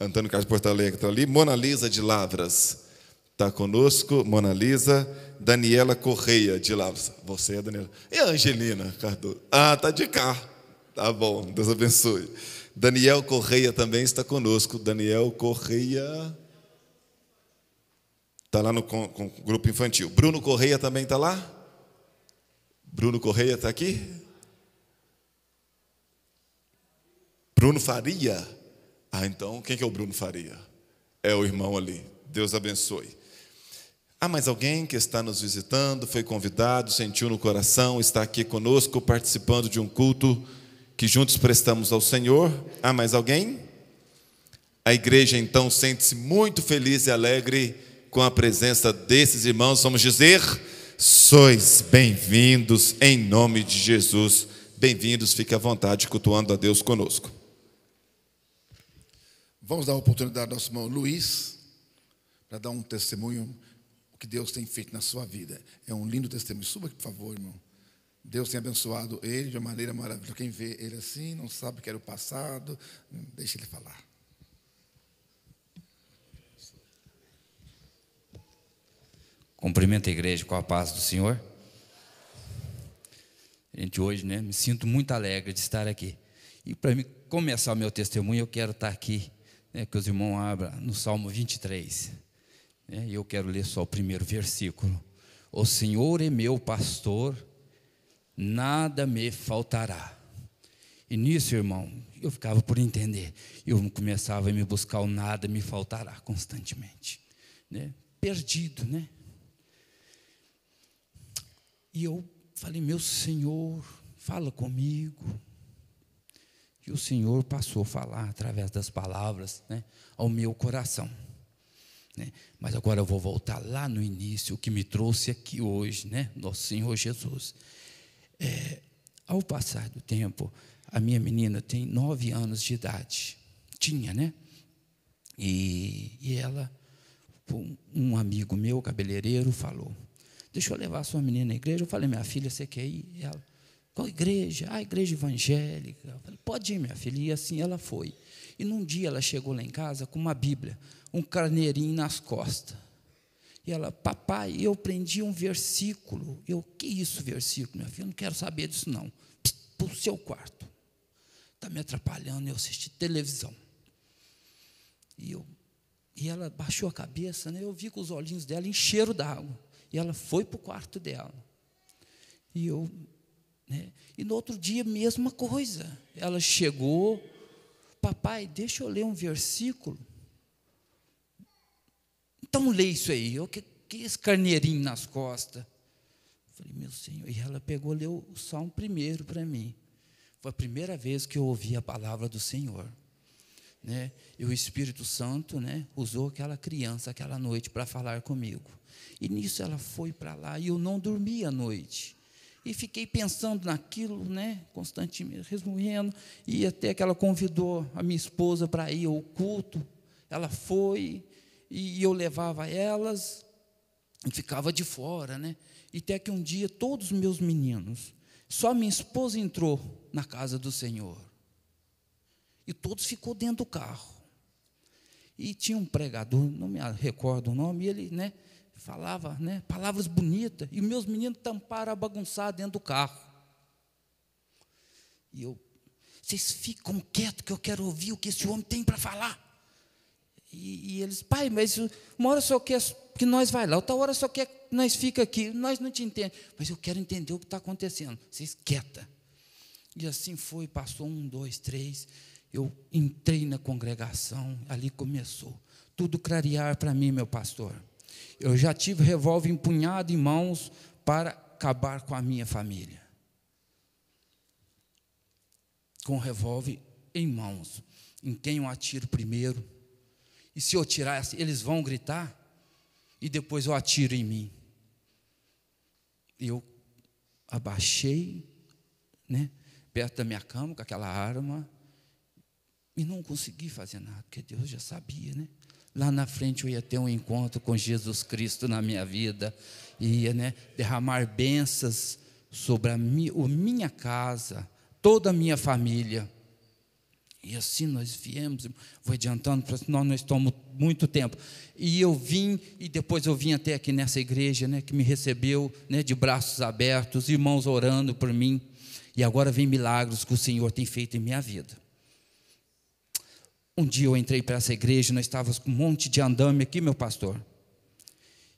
Antônio Carlos de Porto Alegre está ali. Mona Lisa de Lavras está conosco. Mona Lisa. Daniela Correia de Lavras. Você é Daniela. E a Angelina Cardoso? Ah, está de cá. Tá bom, Deus abençoe. Daniel Correia também está conosco. Daniel Correia. Está lá no com, com grupo infantil. Bruno Correia também está lá? Bruno Correia está aqui? Bruno Faria? Ah, então, quem que é o Bruno Faria? É o irmão ali. Deus abençoe. Há mais alguém que está nos visitando, foi convidado, sentiu no coração, está aqui conosco, participando de um culto que juntos prestamos ao Senhor? Há mais alguém? A igreja então sente-se muito feliz e alegre com a presença desses irmãos. Vamos dizer: sois bem-vindos em nome de Jesus. Bem-vindos, fique à vontade, cultuando a Deus conosco. Vamos dar a oportunidade ao nosso irmão Luiz para dar um testemunho o que Deus tem feito na sua vida. É um lindo testemunho. Suba aqui, por favor, irmão. Deus tem abençoado ele de uma maneira maravilhosa. Quem vê ele assim, não sabe o que era o passado, deixa ele falar. Cumprimento a igreja com a paz do Senhor. Gente, hoje, né, me sinto muito alegre de estar aqui. E para começar o meu testemunho, eu quero estar aqui, né, que os irmãos abram no Salmo 23. Né, e eu quero ler só o primeiro versículo. O Senhor é meu pastor, nada me faltará. E nisso, irmão, eu ficava por entender. Eu começava a me buscar o nada me faltará constantemente. Né? Perdido, né? E eu falei, meu Senhor, fala comigo. E o Senhor passou a falar através das palavras né, ao meu coração. Né? Mas agora eu vou voltar lá no início, o que me trouxe aqui hoje, né? Nosso Senhor Jesus. É, ao passar do tempo, a minha menina tem nove anos de idade. Tinha, né? E, e ela, um amigo meu, cabeleireiro, falou: Deixa eu levar sua menina à igreja. Eu falei: Minha filha, você quer ir? Ela, qual igreja? Ah, igreja evangélica. Eu falei: Pode ir, minha filha. E assim ela foi. E num dia ela chegou lá em casa com uma Bíblia, um carneirinho nas costas. E ela, papai, eu prendi um versículo. Eu, que isso, versículo, minha filha? Eu não quero saber disso, não. Para o seu quarto. Está me atrapalhando eu assisti televisão. E, eu, e ela baixou a cabeça, né? eu vi que os olhinhos dela encheram d'água. E ela foi para o quarto dela. E eu. Né? E no outro dia, mesma coisa. Ela chegou, papai, deixa eu ler um versículo. Então lê isso aí. Eu, que, que esse carneirinho nas costas? Falei, meu Senhor. E ela pegou, leu o Salmo primeiro para mim. Foi a primeira vez que eu ouvi a palavra do Senhor. Né? E o Espírito Santo né, usou aquela criança aquela noite para falar comigo. E nisso ela foi para lá e eu não dormi à noite. E fiquei pensando naquilo, né, constantemente, resmoendo. E até que ela convidou a minha esposa para ir ao culto. Ela foi, e eu levava elas e ficava de fora, né? E até que um dia todos os meus meninos, só minha esposa entrou na casa do Senhor. E todos ficou dentro do carro. E tinha um pregador, não me recordo o nome, e ele, né, falava, né, palavras bonitas, e meus meninos tamparam a bagunçar dentro do carro. E eu Vocês ficam quietos que eu quero ouvir o que esse homem tem para falar. E, e, eles, pai, mas uma hora só quer que nós vai lá, outra hora só quer que nós fica aqui, nós não te entendemos. Mas eu quero entender o que está acontecendo. Vocês quieta. E assim foi, passou um, dois, três. Eu entrei na congregação, ali começou. Tudo clarear para mim, meu pastor. Eu já tive revólver empunhado em mãos para acabar com a minha família. Com revólver em mãos. Em quem eu atiro primeiro. E se eu tirar, eles vão gritar. E depois eu atiro em mim. Eu abaixei, né, perto da minha cama, com aquela arma. E não consegui fazer nada, porque Deus já sabia, né? Lá na frente eu ia ter um encontro com Jesus Cristo na minha vida, ia né, derramar bênçãos sobre a minha, minha casa, toda a minha família. E assim nós viemos, vou adiantando, porque senão nós estamos muito tempo. E eu vim, e depois eu vim até aqui nessa igreja, né, que me recebeu né, de braços abertos, irmãos orando por mim. E agora vem milagres que o Senhor tem feito em minha vida. Um dia eu entrei para essa igreja, nós estávamos com um monte de andame aqui, meu pastor.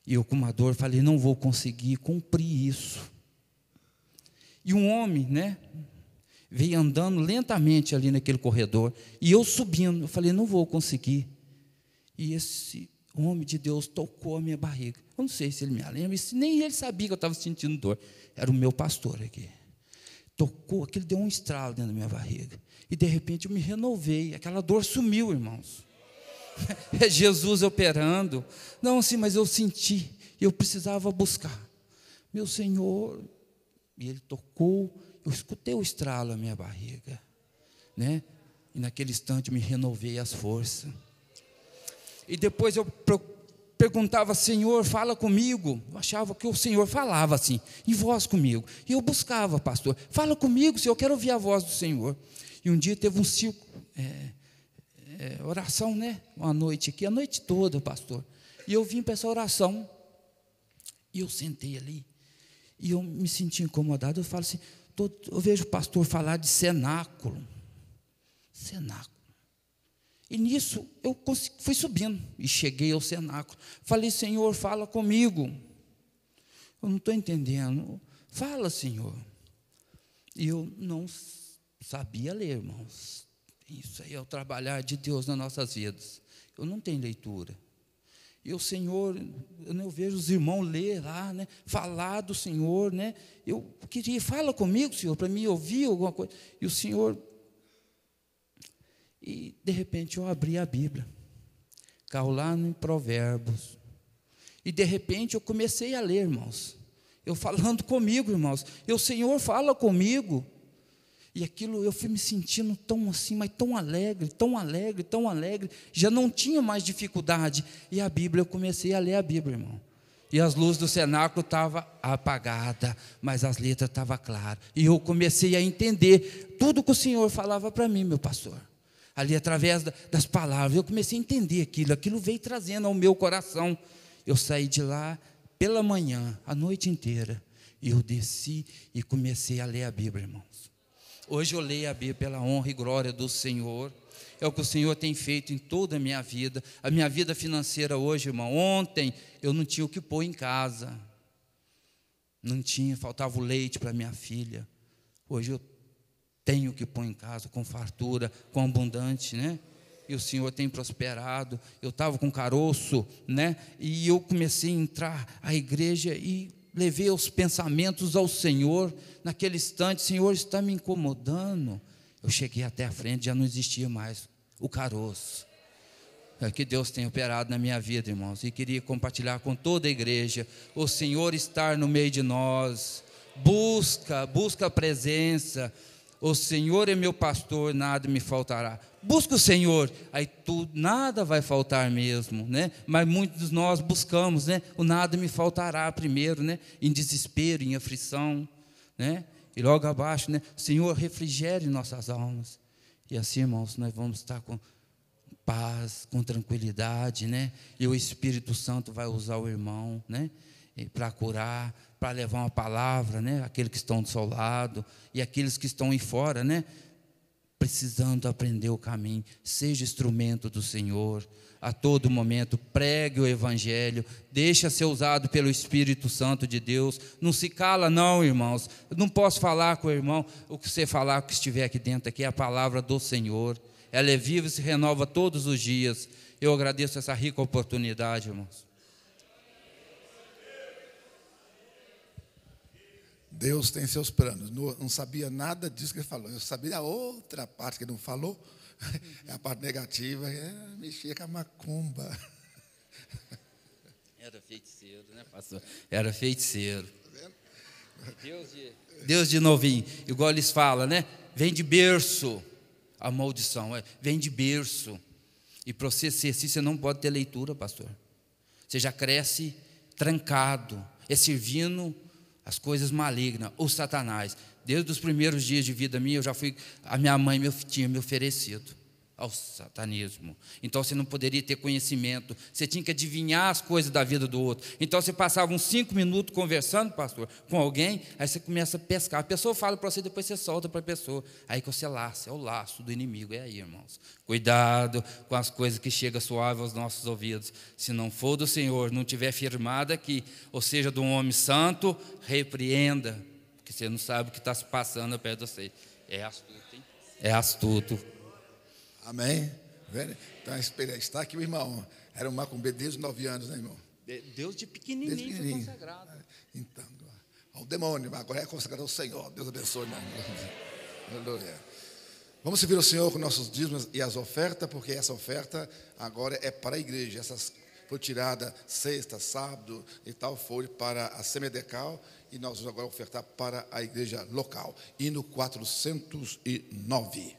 E eu, com uma dor, falei: não vou conseguir cumprir isso. E um homem, né, veio andando lentamente ali naquele corredor. E eu subindo, eu falei: não vou conseguir. E esse homem de Deus tocou a minha barriga. Eu não sei se ele me lembra, nem ele sabia que eu estava sentindo dor. Era o meu pastor aqui. Tocou, aquele deu um estralo dentro da minha barriga. E de repente eu me renovei, aquela dor sumiu, irmãos. É Jesus operando. Não, sim, mas eu senti, eu precisava buscar. Meu Senhor, e ele tocou, eu escutei o estralo na minha barriga, né? E naquele instante me renovei as forças. E depois eu perguntava, Senhor, fala comigo. Eu achava que o Senhor falava assim, em voz comigo. E eu buscava, pastor, fala comigo, Senhor, eu quero ouvir a voz do Senhor. E um dia teve um círculo, é, é, oração, né? Uma noite aqui, a noite toda, pastor. E eu vim para essa oração. E eu sentei ali. E eu me senti incomodado. Eu falo assim, tô, eu vejo o pastor falar de cenáculo. Cenáculo. E nisso eu fui subindo e cheguei ao cenáculo. Falei, Senhor, fala comigo. Eu não estou entendendo. Fala, Senhor. E eu não sabia ler, irmãos. Isso aí é o trabalhar de Deus nas nossas vidas. Eu não tenho leitura. E o Senhor, eu vejo os irmãos ler lá, né, falar do Senhor, né? Eu queria, fala comigo, Senhor, para mim ouvir alguma coisa. E o Senhor e de repente eu abri a Bíblia, caiu lá em Provérbios. E de repente eu comecei a ler, irmãos. Eu falando comigo, irmãos. E o Senhor fala comigo. E aquilo eu fui me sentindo tão assim, mas tão alegre, tão alegre, tão alegre. Já não tinha mais dificuldade. E a Bíblia, eu comecei a ler a Bíblia, irmão. E as luzes do cenáculo estavam apagadas, mas as letras estavam claras. E eu comecei a entender tudo que o Senhor falava para mim, meu pastor. Ali, através das palavras, eu comecei a entender aquilo. Aquilo veio trazendo ao meu coração. Eu saí de lá pela manhã, a noite inteira. E eu desci e comecei a ler a Bíblia, irmãos. Hoje eu leio a Bíblia pela honra e glória do Senhor. É o que o Senhor tem feito em toda a minha vida. A minha vida financeira hoje, irmão. Ontem eu não tinha o que pôr em casa. Não tinha, faltava o leite para minha filha. Hoje eu tenho o que pôr em casa com fartura, com abundante, né? E o Senhor tem prosperado. Eu estava com caroço, né? E eu comecei a entrar à igreja e levei os pensamentos ao Senhor. Naquele instante, Senhor, está me incomodando. Eu cheguei até a frente, já não existia mais o caroço. É que Deus tem operado na minha vida, irmãos, e queria compartilhar com toda a igreja. O Senhor estar no meio de nós. Busca, busca a presença. O Senhor é meu pastor, nada me faltará. Busca o Senhor, aí tudo, nada vai faltar mesmo, né? Mas muitos de nós buscamos, né? O nada me faltará primeiro, né? Em desespero, em aflição, né? E logo abaixo, né? Senhor, refrigere nossas almas. E assim, irmãos, nós vamos estar com paz, com tranquilidade, né? E o Espírito Santo vai usar o irmão, né? Para curar, para levar uma palavra, né? Aqueles que estão do seu lado e aqueles que estão aí fora, né? Precisando aprender o caminho. Seja instrumento do Senhor. A todo momento, pregue o Evangelho, deixa ser usado pelo Espírito Santo de Deus. Não se cala, não, irmãos. Eu não posso falar com o irmão, o que você falar, o que estiver aqui dentro, aqui é a palavra do Senhor. Ela é viva e se renova todos os dias. Eu agradeço essa rica oportunidade, irmãos. Deus tem seus planos. Não, sabia nada disso que ele falou. Eu sabia a outra parte que ele não falou. É a parte negativa. É mexer com a macumba. Era feiticeiro, né, pastor? Era feiticeiro. Deus de, Deus de novinho. Igual eles falam, né? Vem de berço. A maldição. É, vem de berço. E para você ser assim, você não pode ter leitura, pastor. Você já cresce trancado. É servindo as coisas malignas, o Satanás. Desde os primeiros dias de vida minha, eu já fui, a minha mãe me, tinha me oferecido ao satanismo. Então você não poderia ter conhecimento, você tinha que adivinhar as coisas da vida do outro. Então você passava uns cinco minutos conversando, pastor, com alguém, aí você começa a pescar. A pessoa fala para você, depois você solta para a pessoa. Aí que você laça, é o laço do inimigo, é aí, irmãos. Cuidado com as coisas que chegam suave aos nossos ouvidos. Se não for do Senhor, não tiver firmada aqui, ou seja, de um homem santo, repreenda, porque você não sabe o que está se passando perto de você. É astuto, hein? É astuto. Amém? Então, está aqui o irmão. Era um macumbeiro desde 9 anos, né, irmão? Deus de pequenininho, desde pequenininho. consagrado. Então, o demônio, agora é consagrado ao Senhor. Deus abençoe, irmão. Aleluia. Vamos servir o Senhor com nossos dízimos e as ofertas, porque essa oferta agora é para a igreja. Essas foi tirada sexta, sábado e tal, foi para a Semedecal e nós vamos agora ofertar para a igreja local. Hino 409.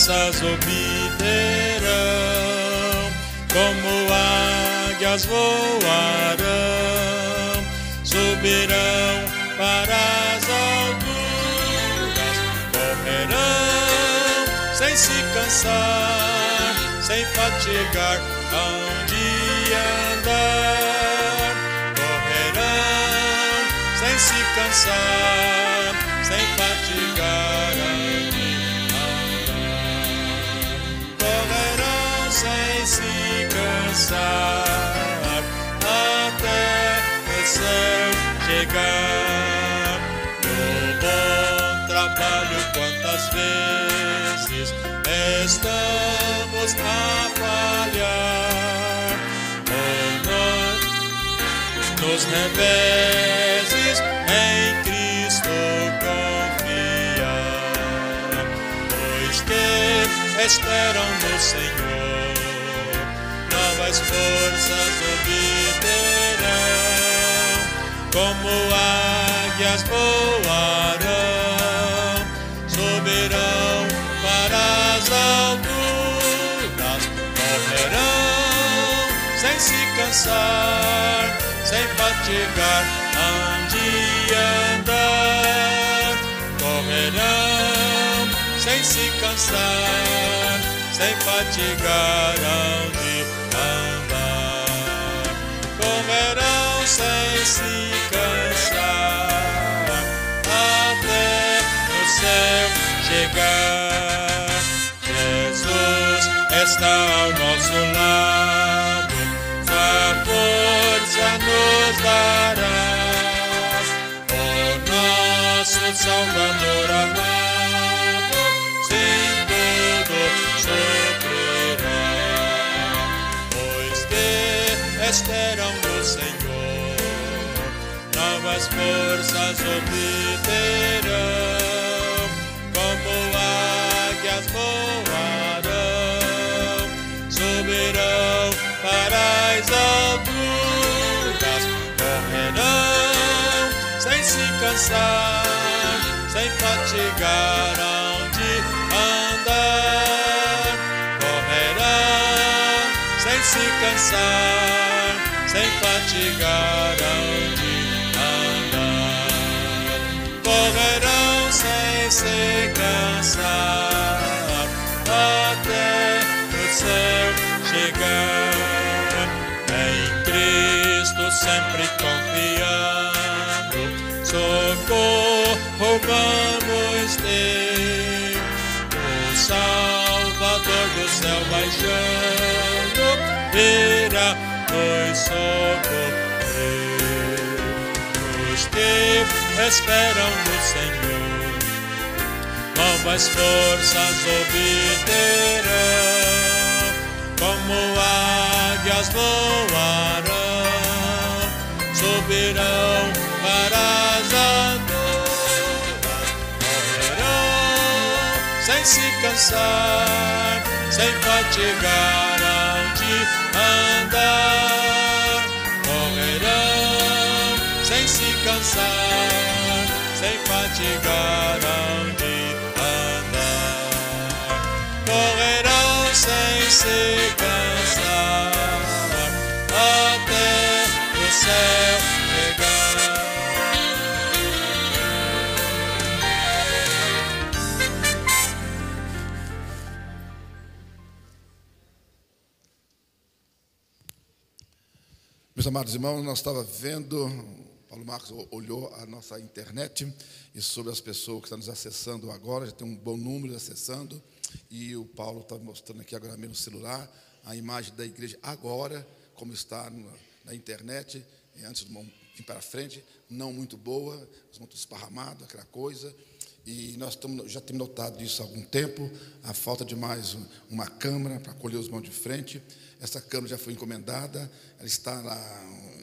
Forças obterão, como águias voarão, subirão para as alturas, correrão sem se cansar, sem fatigar, hão de andar, correrão sem se cansar, sem fatigar, até o céu chegar. No bom trabalho, quantas vezes estamos a falhar, nós nos reveses em Cristo confiar, pois que esperam no Senhor novas forças obterão, como águias voarão, subirão para as alturas, correrão sem se cansar, sem fatigar, hão de andar, correrão sem se cansar, sem fatigar, hão sem se cansar, até no céu chegar. Jesus está ao nosso lado, sua força nos dará. O nosso Salvador amado, sem tudo sofrerá. Pois que esperam novas forças obterão. como águias voarão, subirão para as alturas, correrão sem se cansar, sem fatigar onde andar, correrão sem se cansar, sem fatigar se cansar, até o céu chegar. Em Cristo sempre confiando, socorro vamos ter. O Salvador do céu baixando, irá nos socorrer. Os que esperam no Senhor, novas forças obterão como águias voarão, subirão para as alturas, correrão sem se cansar, sem fatigar onde andar, correrão sem se cansar, sem fatigar onde se cansar, até o céu chegar. Meus amados irmãos, nós estávamos vendo, Paulo Marcos olhou a nossa internet e sobre as pessoas que estão nos acessando agora, já tem um bom número acessando, e o Paulo está mostrando aqui agora mesmo no celular a imagem da igreja agora, como está na, na internet, e antes do vir para frente, não muito boa, os montes esparramados, aquela coisa. E nós estamos, já temos notado isso há algum tempo, a falta de mais um- uma câmara para colher os mãos de frente. Essa câmara já foi encomendada, ela está lá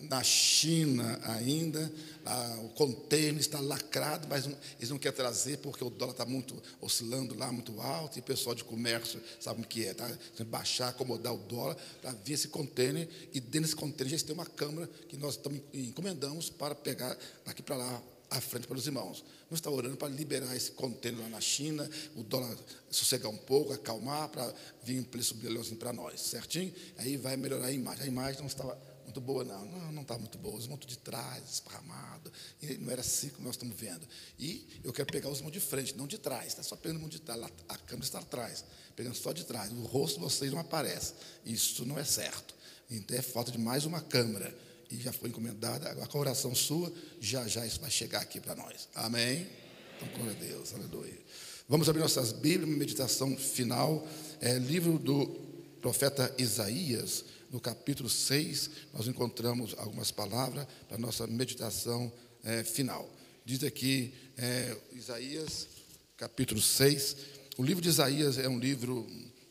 na China ainda, lá, o container está lacrado, mas não- eles não querem trazer porque o dólar está muito oscilando lá, muito alto, e o pessoal de comércio sabe o que é, tá? Baixar, acomodar o dólar para vir esse container, e dentro desse container já tem uma câmara que nós estamos encomendamos para pegar daqui para lá à frente para os irmãos. Nós estamos orando para liberar esse container lá na China, o dólar sossegar um pouco, acalmar, para vir um preço brilhoso para nós, certinho? Aí vai melhorar a imagem. A imagem não estava muito boa, não. Não, não estava muito boa. Os montos de trás, esparramado. E não era assim que nós estamos vendo. E eu quero pegar os mãos de frente, não de trás. Está só pegando mão de trás. A câmera está atrás, pegando só de trás. O rosto de vocês não aparece. Isso não é certo. Então é falta de mais uma câmera e já foi encomendada. Agora, com a oração sua, já já isso vai chegar aqui para nós. Amém? Então, glória a Deus, aleluia. Vamos abrir nossas Bíblias, uma meditação final. É, livro do profeta Isaías, no capítulo 6, nós encontramos algumas palavras para nossa meditação é, final. Diz aqui, é, Isaías, capítulo 6. O livro de Isaías é um livro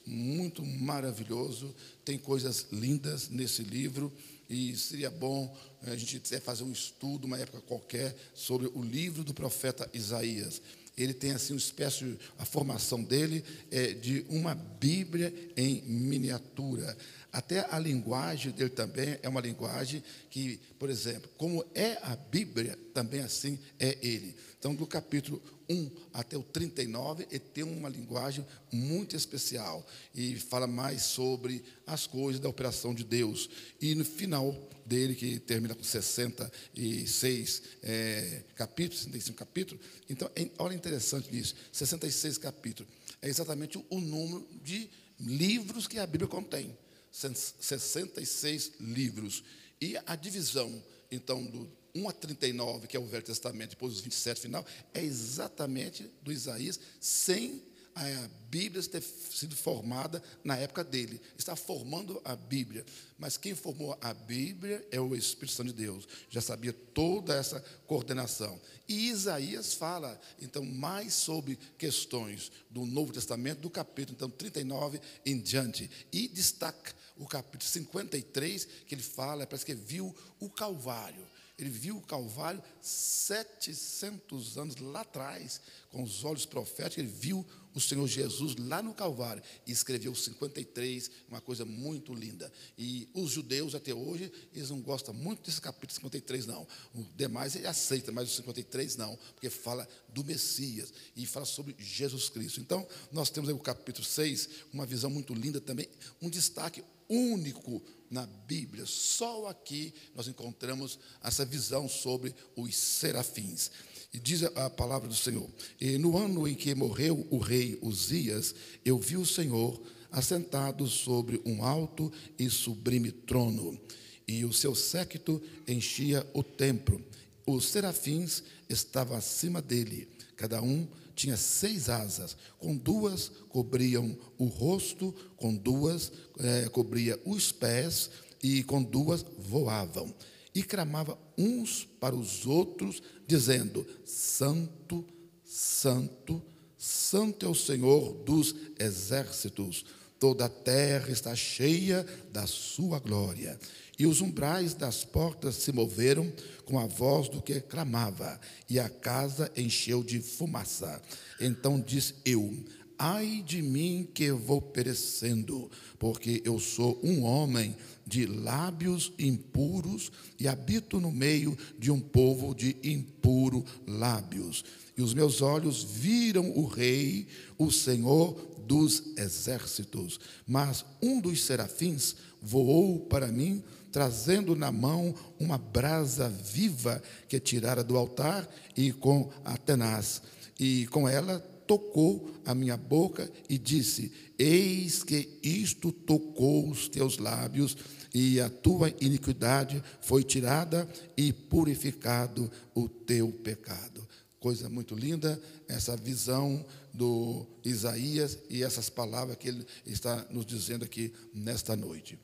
muito maravilhoso, tem coisas lindas nesse livro e seria bom eh, a gente até fazer um estudo, uma época qualquer, sobre o livro do profeta Isaías. Ele tem assim uma espécie, a formação dele é de uma Bíblia em miniatura. Até a linguagem dele também é uma linguagem que, por exemplo, como é a Bíblia, também assim é ele. Então, do capítulo 1 até o 39, ele tem uma linguagem muito especial e fala mais sobre as coisas da operação de Deus. E no final dele, que termina com 66 é, capítulos, 65 capítulos, então, é, olha interessante nisso, 66 capítulos, é exatamente o número de livros que a Bíblia contém. 66 livros. E a divisão, então, do 1 a 39, que é o Velho Testamento, depois os 27 final, é exatamente do Isaías, sem a Bíblia ter sido formada na época dele. Está formando a Bíblia. Mas quem formou a Bíblia é o Espírito Santo de Deus. Já sabia toda essa coordenação. E Isaías fala, então, mais sobre questões do Novo Testamento, do capítulo, então, 39 em diante. E destaca o capítulo 53, que ele fala, parece que viu o Calvário. Ele viu o Calvário 700 anos lá atrás, com os olhos proféticos, ele viu o Senhor Jesus lá no Calvário e escreveu 53, uma coisa muito linda. E os judeus até hoje, eles não gostam muito desse capítulo 53, não. O demais ele aceita, mas o 53 não, porque fala do Messias e fala sobre Jesus Cristo. Então, nós temos aí o capítulo 6, uma visão muito linda também, um destaque único na Bíblia. Só aqui nós encontramos essa visão sobre os serafins. E diz a palavra do Senhor: E no ano em que morreu o rei Uzias, eu vi o Senhor assentado sobre um alto e sublime trono, e o seu séquito enchia o templo. Os serafins estavam acima dele, cada um tinha seis asas, com duas cobriam o rosto, com duas eh, cobria os pés, e com duas voavam e clamava uns para os outros, dizendo: Santo, Santo, Santo é o Senhor dos exércitos, toda a terra está cheia da sua glória. E os umbrais das portas se moveram com a voz do que clamava, e a casa encheu de fumaça. Então disse eu: Ai de mim que vou perecendo, porque eu sou um homem de lábios impuros e habito no meio de um povo de impuro lábios. E os meus olhos viram o Rei, o Senhor dos exércitos. Mas um dos serafins voou para mim, trazendo na mão uma brasa viva que tirara do altar e com a tenaz. E com ela tocou a minha boca e disse: Eis que isto tocou os teus lábios, e a tua iniquidade foi tirada e purificado o teu pecado. Coisa muito linda, essa visão do Isaías e essas palavras que ele está nos dizendo aqui nesta noite.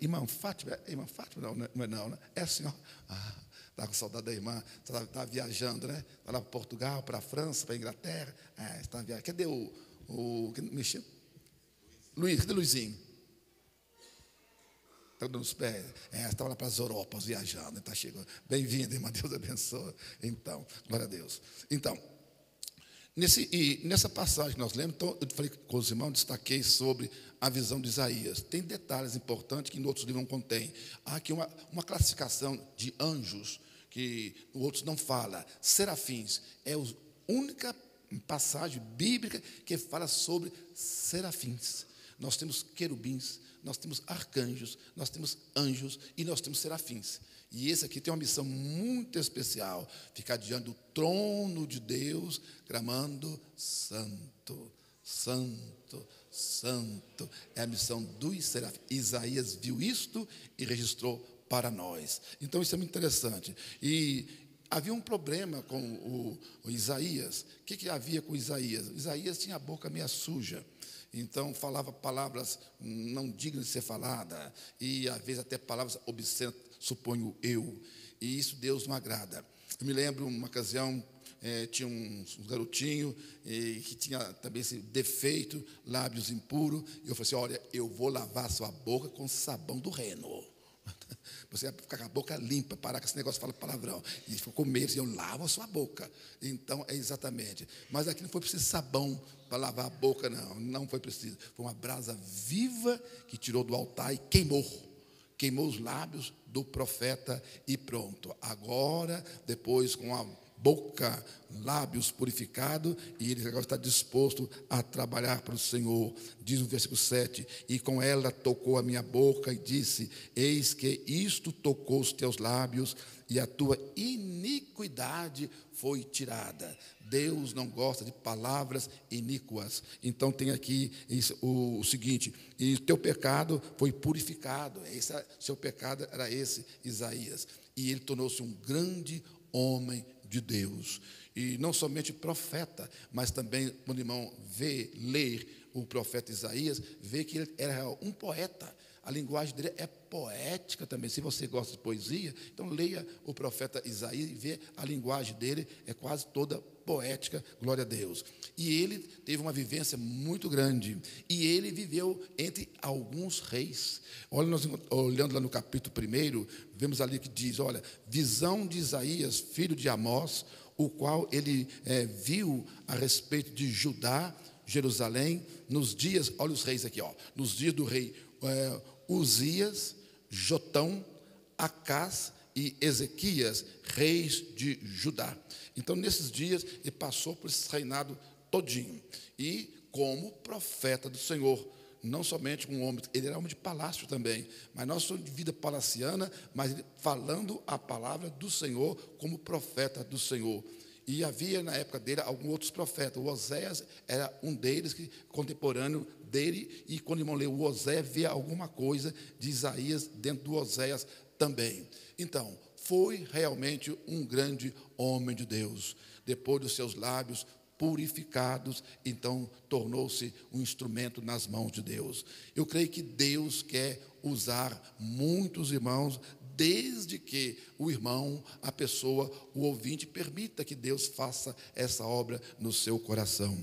Irmã Fátima, irmã Fátima não, não é não, né? É a senhora. Ah, Está com saudade da irmã, está, está viajando, né? Está lá para Portugal, para a França, para a Inglaterra. É, está viajando. Cadê o. o mexeu? Luiz, cadê Luizinho? Está dando os pés. É, estava lá para as Europas viajando, está chegando. Bem-vindo, irmã. Deus abençoe. Então, glória a Deus. Então, Nesse, e nessa passagem que nós lemos, então, eu falei com os irmãos, destaquei sobre a visão de Isaías. Tem detalhes importantes que em outros livros não contém. Há aqui uma, uma classificação de anjos que outros não fala. Serafins é a única passagem bíblica que fala sobre serafins. Nós temos querubins, nós temos arcanjos, nós temos anjos e nós temos serafins. E esse aqui tem uma missão muito especial: ficar diante do trono de Deus, clamando: Santo, Santo, Santo. É a missão dos serafins. Isaías viu isto e registrou para nós. Então isso é muito interessante. E havia um problema com o, o Isaías. O que, que havia com Isaías? Isaías tinha a boca meia suja. Então falava palavras não dignas de ser falada e às vezes até palavras obscenas, suponho eu. E isso Deus não agrada. Eu me lembro uma ocasião é, tinha um, um garotinho e, que tinha também esse defeito, lábios impuros. E eu falei assim: olha, eu vou lavar sua boca com sabão do reno. Você vai ficar com a boca limpa, parar com esse negócio de falar palavrão. E ele ficou com medo, e eu lavo a sua boca. Então, é exatamente. Mas aqui não foi preciso sabão para lavar a boca, não. Não foi preciso. Foi uma brasa viva que tirou do altar e queimou. Queimou os lábios do profeta e pronto. Agora, depois, com a boca, lábios purificados, e ele agora está disposto a trabalhar para o Senhor. Diz o versículo 7: E com ela tocou a minha boca e disse: Eis que isto tocou os teus lábios, e a tua iniquidade foi tirada. Deus não gosta de palavras iníquas. Então tem aqui isso, o, o, seguinte: e teu pecado foi purificado. Esse, seu pecado era esse, Isaías. E ele tornou-se um grande homem de Deus. E não somente profeta, mas também, quando o irmão vê, ler o profeta Isaías, vê que ele era um poeta. A linguagem dele é poética também. Se você gosta de poesia, então leia o profeta Isaías e vê a linguagem dele, é quase toda poética, glória a Deus. E ele teve uma vivência muito grande. E ele viveu entre alguns reis. Olha, nós olhando lá no capítulo 1, vemos ali que diz: olha, visão de Isaías, filho de Amós, o qual ele é, viu a respeito de Judá, Jerusalém, nos dias, olha os reis aqui, ó, nos dias do rei é, Uzias, Jotão, Acás e Ezequias, reis de Judá. Então, nesses dias, ele passou por esse reinado todinho. E como profeta do Senhor, não somente um homem, ele era homem de palácio também, mas nós somos de vida palaciana, mas falando a palavra do Senhor como profeta do Senhor. E havia na época dele alguns outros profetas. O Oséias era um deles, que, contemporâneo dele, e quando o irmão leu o Oséias, via alguma coisa de Isaías dentro do Oséias também. Então, foi realmente um grande homem de Deus. Depois dos seus lábios purificados, então tornou-se um instrumento nas mãos de Deus. Eu creio que Deus quer usar muitos irmãos desde que o irmão, a pessoa, o ouvinte permita que Deus faça essa obra no seu coração.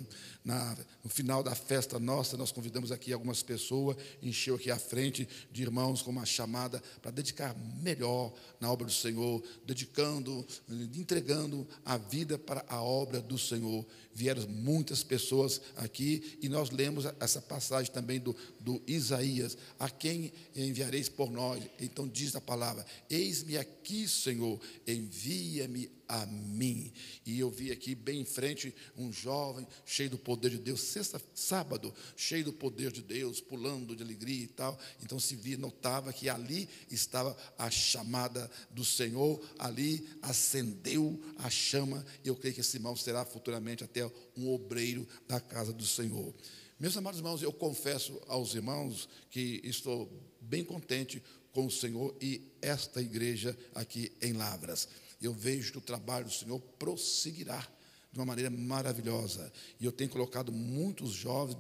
Na, no final da festa nossa, nós convidamos aqui algumas pessoas, encheu aqui a frente de irmãos com uma chamada para dedicar melhor na obra do Senhor, dedicando, entregando a vida para a obra do Senhor. Vieram muitas pessoas aqui e nós lemos essa passagem também do, do Isaías: A quem enviareis por nós? Então diz a palavra: Eis-me aqui, Senhor, envia-me a mim. E eu vi aqui bem em frente um jovem cheio do poder de Deus, sexta, sábado, cheio do poder de Deus, pulando de alegria e tal. Então se via, notava que ali estava a chamada do Senhor, ali acendeu a chama. E eu creio que esse irmão será futuramente até um obreiro da casa do Senhor. Meus amados irmãos, eu confesso aos irmãos que estou bem contente com o Senhor e esta igreja aqui em Lavras eu vejo que o trabalho do Senhor prosseguirá de uma maneira maravilhosa. E eu tenho colocado muitos jovens,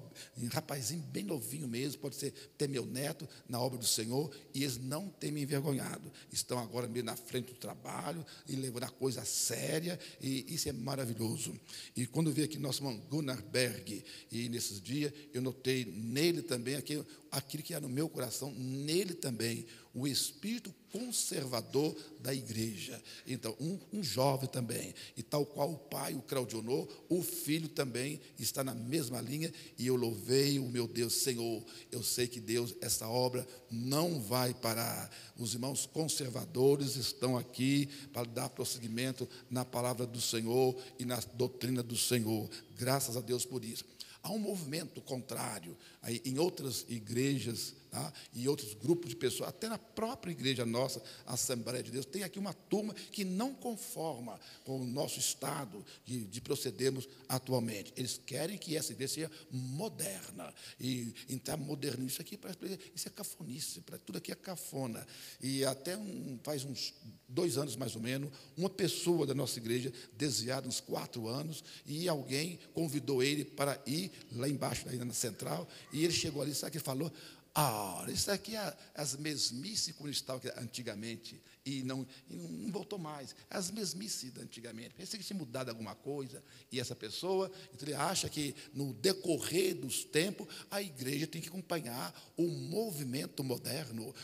rapazinho bem novinho mesmo, pode ser até meu neto, na obra do Senhor, e eles não têm me envergonhado. Estão agora meio na frente do trabalho e levando a coisa séria, e isso é maravilhoso. E quando eu vi aqui nosso irmão Gunnar Berg, e nesses dias, eu notei nele também aquilo, aquilo que era no meu coração, nele também, o espírito conservador da igreja. Então, um, um, jovem também. E tal qual o pai o claudionou, o filho também está na mesma linha. E eu louvei o meu Deus, Senhor. Eu sei que Deus, essa obra não vai parar. Os irmãos conservadores estão aqui para dar prosseguimento na palavra do Senhor e na doutrina do Senhor. Graças a Deus por isso. Há um movimento contrário em outras igrejas tá? e outros grupos de pessoas, até na própria igreja nossa, Assembleia de Deus, tem aqui uma turma que não conforma com o nosso estado de, de procedermos atualmente. Eles querem que essa igreja seja moderna. E entrar moderno, isso aqui parece, isso é cafonice, tudo aqui é cafona. E até um, faz uns dois anos mais ou menos, uma pessoa da nossa igreja, desviada uns quatro anos, e alguém convidou ele para ir lá embaixo, ainda na central, e ele chegou ali, sabe o que ele falou? Ah, isso aqui é as mesmices como estava antigamente e não, e não voltou mais. As mesmices de antigamente. Pensei que tinha mudado alguma coisa e essa pessoa, então ele acha que no decorrer dos tempos a igreja tem que acompanhar o movimento moderno,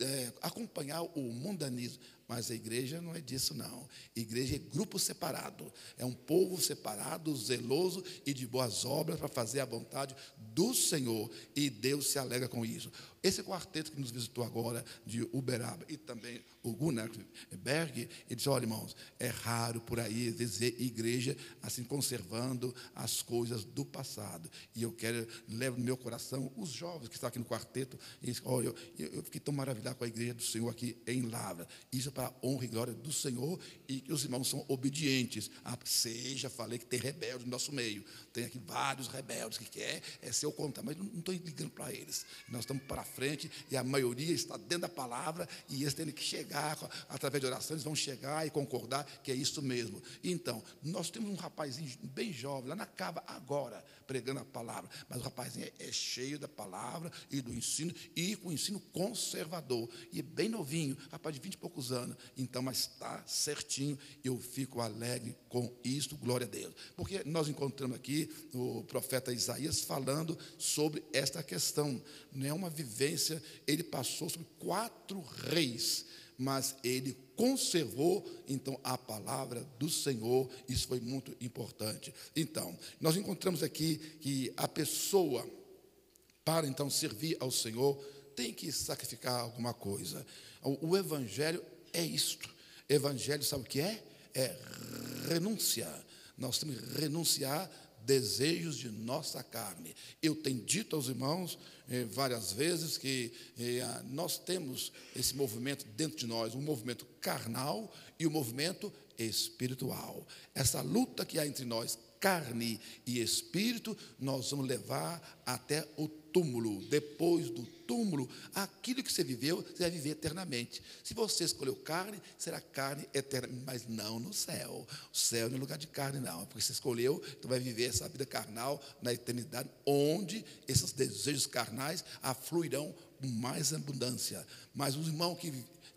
é, acompanhar o mundanismo. Mas a igreja não é disso, não. Igreja é grupo separado. É um povo separado, zeloso e de boas obras para fazer a vontade do Senhor. E Deus se alegra com isso. Esse quarteto que nos visitou agora, de Uberaba, e também o Gunnar Berg, ele disse: olha, irmãos, é raro por aí dizer igreja assim conservando as coisas do passado. E eu quero, levo no meu coração os jovens que estão aqui no quarteto, e disse, olha, eu, eu fiquei tão maravilhado com a igreja do Senhor aqui em Lavra. Isso é para a honra e glória do Senhor, e que os irmãos são obedientes. Ah, seja, falei que tem rebeldes no nosso meio. Tem aqui vários rebeldes que quer é ser o contrário, mas não estou ligando para eles. Nós estamos para frente e a maioria está dentro da palavra e eles têm que chegar, através de orações, vão chegar e concordar que é isso mesmo. Então, nós temos um rapazinho bem jovem, lá na cava agora, pregando a palavra, mas o rapazinho é, é cheio da palavra e do ensino, e com o ensino conservador, e é bem novinho, rapaz de vinte e poucos anos, então, mas está certinho, eu fico alegre com isso, glória a Deus, porque nós encontramos aqui o profeta Isaías falando sobre esta questão, não é uma vivência, ele passou sobre quatro reis, mas ele conservou então a palavra do Senhor, isso foi muito importante. Então, nós encontramos aqui que a pessoa, para então servir ao Senhor, tem que sacrificar alguma coisa. O, Evangelho é isto. Evangelho, sabe o que é? É renunciar. Nós temos que renunciar desejos de nossa carne. Eu tenho dito aos irmãos eh, várias vezes que eh, nós temos esse movimento dentro de nós, um movimento carnal e um movimento espiritual. Essa luta que há entre nós, carne e espírito, nós vamos levar até o túmulo. Depois do túmulo, aquilo que você viveu, você vai viver eternamente. Se você escolheu carne, será carne eterna, mas não no céu. O céu não é lugar de carne, não, porque você escolheu, então vai viver essa vida carnal na eternidade, onde esses desejos carnais afluirão mais abundância. Mas o irmão que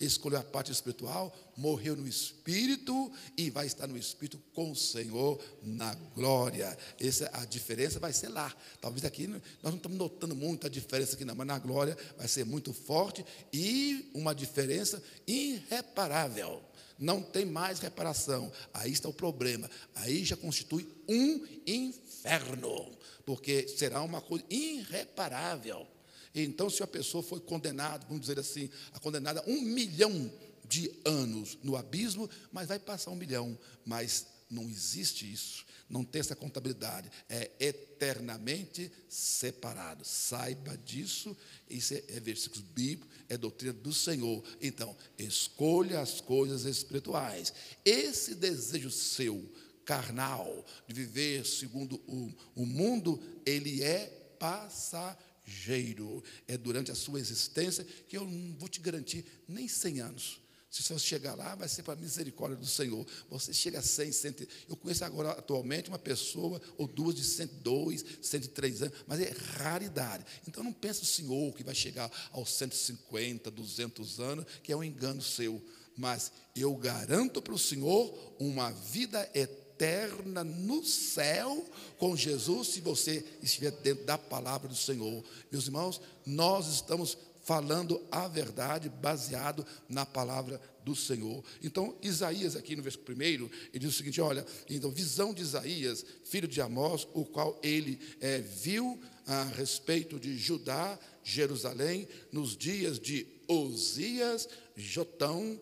escolheu a parte espiritual, morreu no espírito e vai estar no espírito com o Senhor na glória. Essa a diferença vai ser lá. Talvez aqui nós não estamos notando muito a diferença aqui, não, mas na glória vai ser muito forte e uma diferença irreparável. Não tem mais reparação. Aí está o problema. Aí já constitui um inferno, porque será uma coisa irreparável. Então, se a pessoa foi condenada, vamos dizer assim, a condenada um milhão de anos no abismo, mas vai passar um milhão. Mas não existe isso, não tem essa contabilidade, é eternamente separado. Saiba disso, isso é, é versículos bíblicos, é doutrina do Senhor. Então, escolha as coisas espirituais. Esse desejo seu, carnal, de viver segundo o, o mundo, ele é passageiro passageiro. É durante a sua existência que eu não vou te garantir nem 100 anos. Se você chegar lá, vai ser para a misericórdia do Senhor. Você chega a 100, 100. Eu conheço agora, atualmente, uma pessoa ou duas de 102, 103 anos, mas é raridade. Então, não pense o Senhor que vai chegar aos 150, 200 anos, que é um engano seu. Mas eu garanto para o Senhor uma vida eterna eterna no céu com Jesus, se você estiver dentro da palavra do Senhor. Meus irmãos, nós estamos falando a verdade baseado na palavra do Senhor. Então, Isaías, aqui no versículo 1, ele diz o seguinte: olha, então, visão de Isaías, filho de Amós, o qual ele é, viu a respeito de Judá, Jerusalém, nos dias de Osias, Jotão,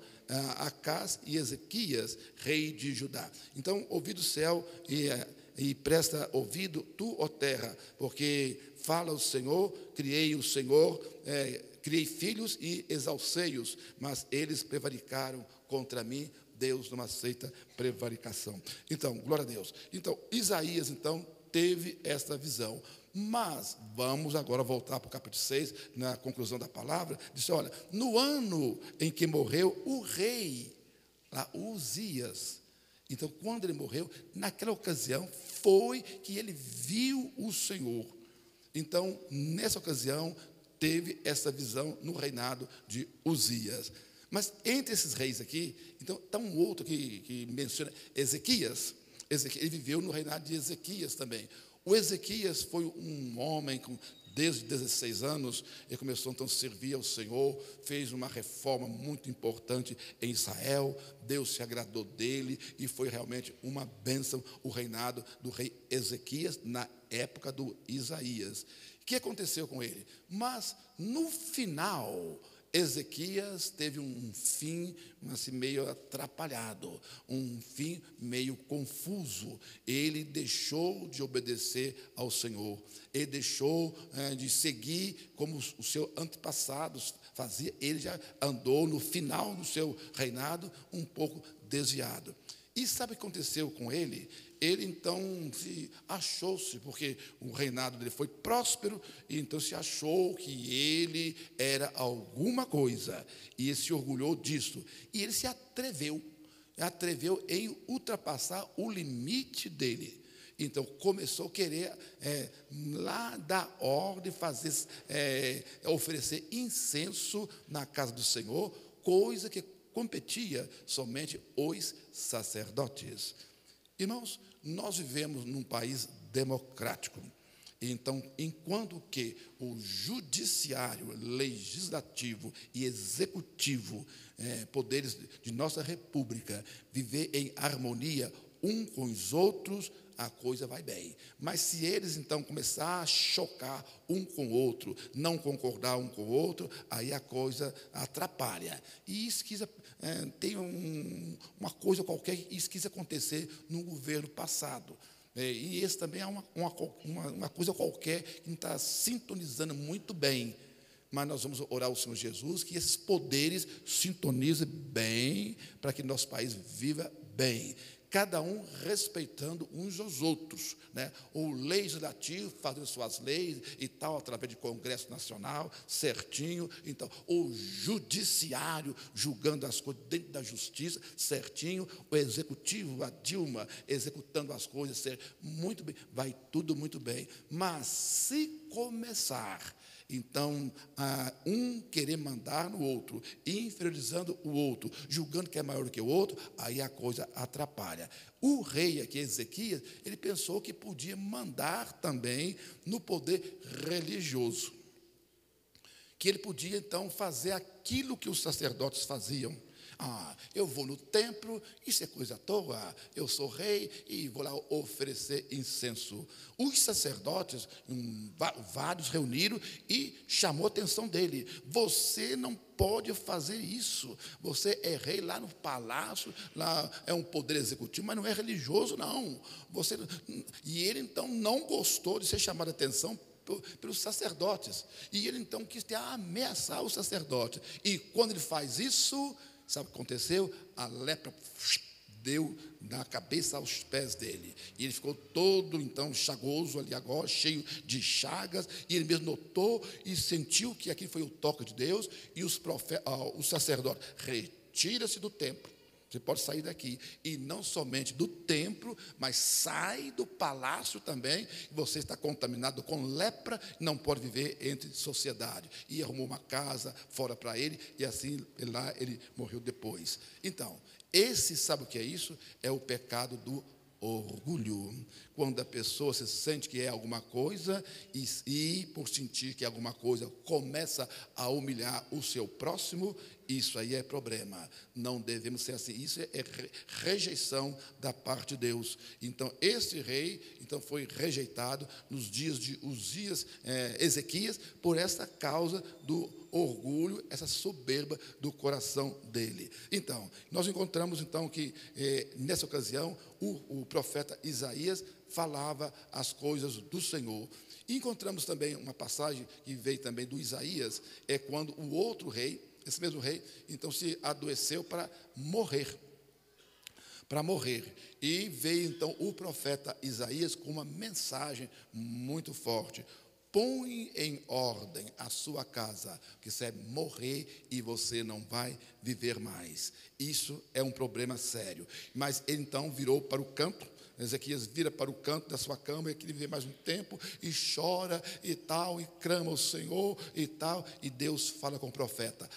Acás e Ezequias, rei de Judá. Então, ouvi do céu e, eh, e presta ouvido, tu, ó terra, porque fala o Senhor, criei o Senhor, é, criei filhos e exalcei-os, mas eles prevaricaram contra mim, Deus não aceita prevaricação. Então, glória a Deus. Então, Isaías, então, teve esta visão. Mas vamos agora voltar para o capítulo 6, na conclusão da palavra. Diz: olha, no ano em que morreu o rei, lá, Uzias. Então, quando ele morreu, naquela ocasião, foi que ele viu o Senhor. Então, nessa ocasião, teve essa visão no reinado de Uzias. Mas entre esses reis aqui, então está um outro que, que menciona Ezequias. Ezequias. Ele viveu no reinado de Ezequias também. O Ezequias foi um homem com desde 16 anos, ele começou então a servir ao Senhor, fez uma reforma muito importante em Israel, Deus se agradou dele e foi realmente uma bênção o reinado do rei Ezequias na época do Isaías. O que aconteceu com ele? Mas no final, Ezequias teve um fim assim, meio atrapalhado, um fim meio confuso. Ele deixou de obedecer ao Senhor, ele deixou é, de seguir como os seus antepassados fazia. Ele já andou no final do seu reinado um pouco desviado. E sabe o que aconteceu com ele? Ele então se achou-se, porque o reinado dele foi próspero, e então se achou que ele era alguma coisa, e ele se orgulhou disso. E ele se atreveu, atreveu em ultrapassar o limite dele. Então começou a querer é, lá dar ordem, fazer, é, oferecer incenso na casa do Senhor, coisa que competia somente os sacerdotes. Irmãos, nós vivemos num país democrático. Então, enquanto que o judiciário, legislativo e executivo, eh, poderes de nossa república, viver em harmonia um com os outros, a coisa vai bem. Mas se eles então começar a chocar um com o outro, não concordar um com o outro, aí a coisa atrapalha. E isso quis, é, tem um, uma coisa qualquer, isso quis acontecer no governo passado. É, e esse também é uma, uma, uma coisa qualquer que não está sintonizando muito bem. Mas nós vamos orar ao Senhor Jesus que esses poderes sintonizem bem para que nosso país viva bem cada um respeitando uns aos outros. Né? O legislativo fazendo suas leis e tal, através de Congresso Nacional, certinho. Então, o judiciário julgando as coisas dentro da justiça, certinho. O executivo, a Dilma, executando as coisas, muito bem. Vai tudo muito bem. Mas se começar então, um querer mandar no outro, inferiorizando o outro, julgando que é maior do que o outro, aí a coisa atrapalha. O rei aqui, Ezequias, ele pensou que podia mandar também no poder religioso. Que ele podia então fazer aquilo que os sacerdotes faziam. Ah, eu vou no templo, isso é coisa à toa. Eu sou rei e vou lá oferecer incenso. Os sacerdotes, um, vários reuniram e chamou a atenção dele. Você não pode fazer isso. Você é rei lá no palácio, lá é um poder executivo, mas não é religioso, não. Você, e ele então não gostou de ser chamado a atenção pelos sacerdotes. E ele então quis ameaçar os sacerdotes. E quando ele faz isso, Sabe o que aconteceu? A lepra deu na cabeça aos pés dele. E ele ficou todo então chagoso ali agora, cheio de chagas, e ele mesmo notou e sentiu que aqui foi o toque de Deus, e os, profetas, ah, os retira-se do templo. Você pode sair daqui. E não somente do templo, mas sai do palácio também. Você está contaminado com lepra, não pode viver entre sociedade. E arrumou uma casa fora para ele, e assim lá ele morreu depois. Então, esse, sabe o que é isso? É o pecado do orgulho. Quando a pessoa se sente que é alguma coisa e, e, por sentir que é alguma coisa, começa a humilhar o seu próximo, isso aí é problema. Não devemos ser assim. Isso é rejeição da parte de Deus. Então, esse rei então foi rejeitado nos dias de Uzias, é, Ezequias, por essa causa do orgulho, essa soberba do coração dele. Então, nós encontramos então que é, nessa ocasião o, o profeta Isaías falava as coisas do Senhor. Encontramos também uma passagem que veio também do Isaías, é quando o outro rei, esse mesmo rei, então se adoeceu para morrer. Para morrer. E veio então o profeta Isaías com uma mensagem muito forte. Põe em ordem a sua casa, que você é morrer e você não vai viver mais. Isso é um problema sério. Mas ele então virou para o campo Ezequias vira para o canto da sua cama e aquele vê mais um tempo e chora e tal, e clama ao Senhor e tal, e Deus fala com o profeta: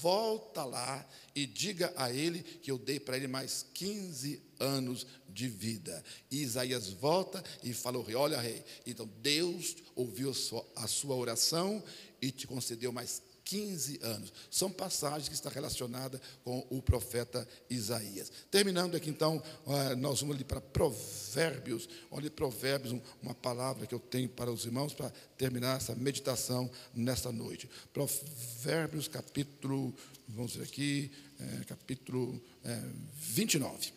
volta lá e diga a ele que eu dei para ele mais 15 anos de vida. E Isaías volta e fala ao rei: Olha, rei, então Deus ouviu a sua, a sua oração e te concedeu mais 15 anos. São passagens que estão relacionadas com o profeta Isaías. Terminando aqui, então, ah, nós vamos ali para Provérbios. Olha, Provérbios, uma palavra que eu tenho para os irmãos para terminar essa meditação nesta noite. Provérbios, capítulo, vamos ver aqui, é, capítulo é, 29.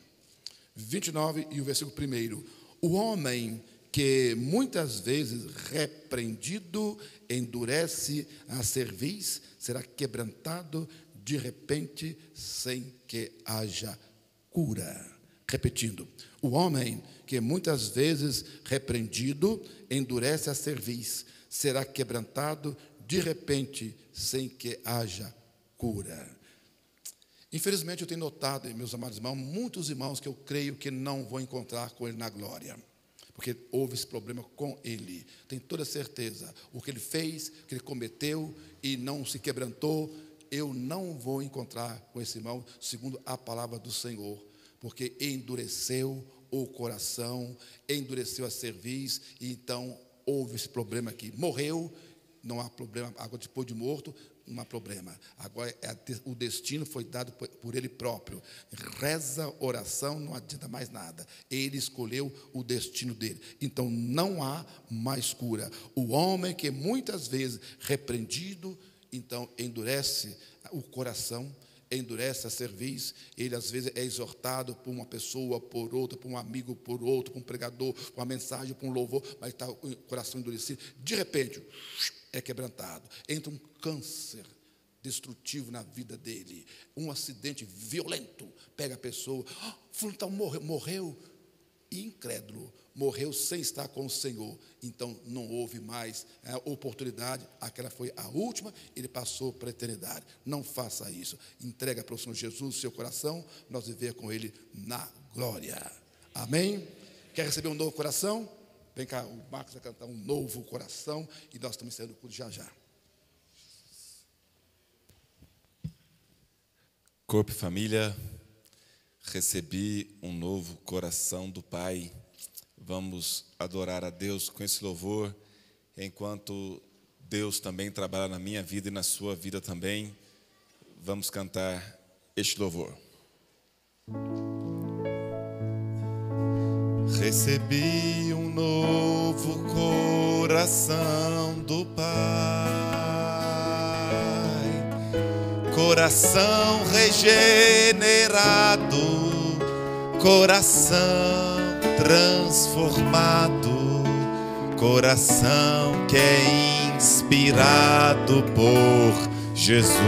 29 e o versículo 1. O homem que muitas vezes repreendido endurece a cerviz, será quebrantado de repente sem que haja cura. Repetindo, o homem que muitas vezes repreendido endurece a cerviz, será quebrantado de repente, sem que haja cura. Infelizmente, eu tenho notado, meus amados irmãos, muitos irmãos que eu creio que não vou encontrar com ele na glória. Porque houve esse problema com ele. Tenho toda certeza. O que ele fez, o que ele cometeu e não se quebrantou, eu não vou encontrar com esse irmão, segundo a palavra do Senhor. Porque endureceu o coração, endureceu a cerviz, e então houve esse problema aqui. Morreu, não há problema. Agora, depois de morto, há problema. Agora, é, o destino foi dado por, por ele próprio. Reza, oração, não adianta mais nada. Ele escolheu o destino dele. Então, não há mais cura. O homem que muitas vezes repreendido, então endurece o coração, endurece a cerviz, ele às vezes é exortado por uma pessoa, por outra, por um amigo, por outro, por um pregador, por uma mensagem, por um louvor, mas está o coração endurecido. De repente, é quebrantado. Entra um câncer destrutivo na vida dele, um acidente violento, pega a pessoa, oh, fulano tá, morreu, morreu, incrédulo, morreu sem estar com o Senhor. Então não houve mais é, oportunidade, aquela foi a última, ele passou para a eternidade. Não faça isso. Entrega para o Senhor Jesus o seu coração, nós viver com ele na glória. Amém? Quer receber um novo coração? Vem cá, o Marcos vai cantar um novo coração e nós estamos saindo por já já. Corpo e família, recebi um novo coração do Pai. Vamos adorar a Deus com esse louvor, enquanto Deus também trabalha na minha vida e na sua vida também. Vamos cantar este louvor. Recebi novo coração do Pai, coração regenerado, coração transformado, coração que é inspirado por Jesus.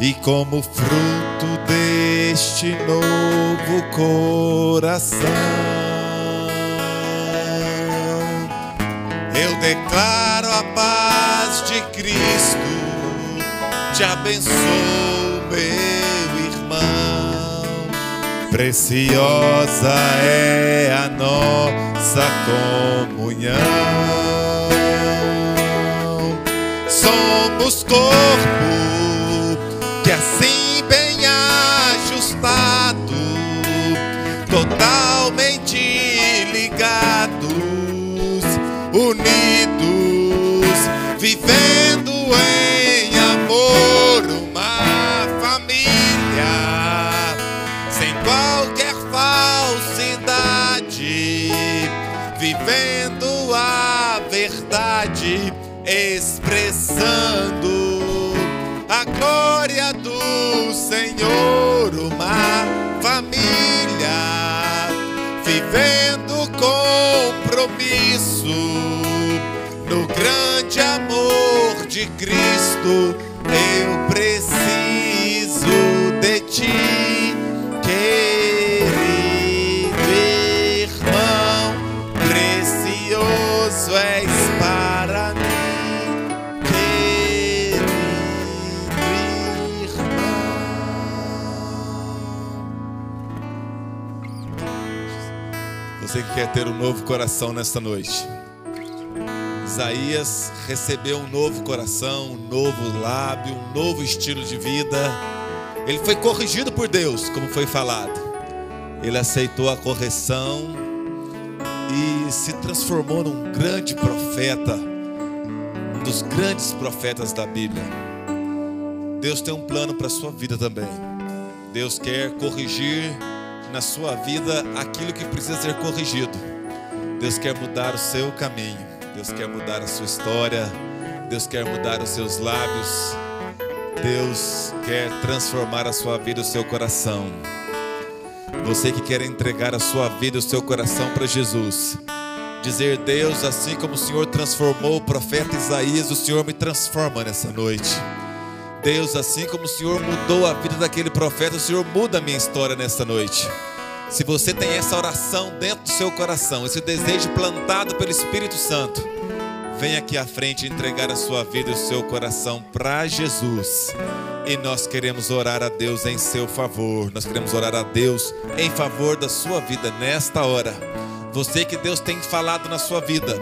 E como fruto deste novo coração, eu declaro a paz de Cristo, te abençoo, meu irmão. Preciosa é a nossa comunhão. Somos corpo que assim totalmente ligados, unidos, vivendo em amor, uma família, sem qualquer falsidade, vivendo a verdade, expressando a glória do Senhor, de Cristo. Eu preciso de ti, querido irmão, precioso és para mim. Você que quer ter um novo coração nesta noite. Isaías recebeu um novo coração, um novo lábio, um novo estilo de vida. Ele foi corrigido por Deus, como foi falado. Ele aceitou a correção e se transformou num grande profeta, um dos grandes profetas da Bíblia. Deus tem um plano para a sua vida também. Deus quer corrigir na sua vida aquilo que precisa ser corrigido. Deus quer mudar o seu caminho. Deus quer mudar a sua história. Deus quer mudar os seus lábios. Deus quer transformar a sua vida o seu coração. Você que quer entregar a sua vida o seu coração para Jesus. Dizer, Deus, assim como o Senhor transformou o profeta Isaías, o Senhor me transforma nessa noite. Deus, assim como o Senhor mudou a vida daquele profeta, o Senhor muda a minha história nesta noite. Se você tem essa oração dentro do seu coração, esse desejo plantado pelo Espírito Santo, vem aqui à frente entregar a sua vida e o seu coração para Jesus. E nós queremos orar a Deus em seu favor. Nós queremos orar a Deus em favor da sua vida nesta hora. Você que Deus tem falado na sua vida,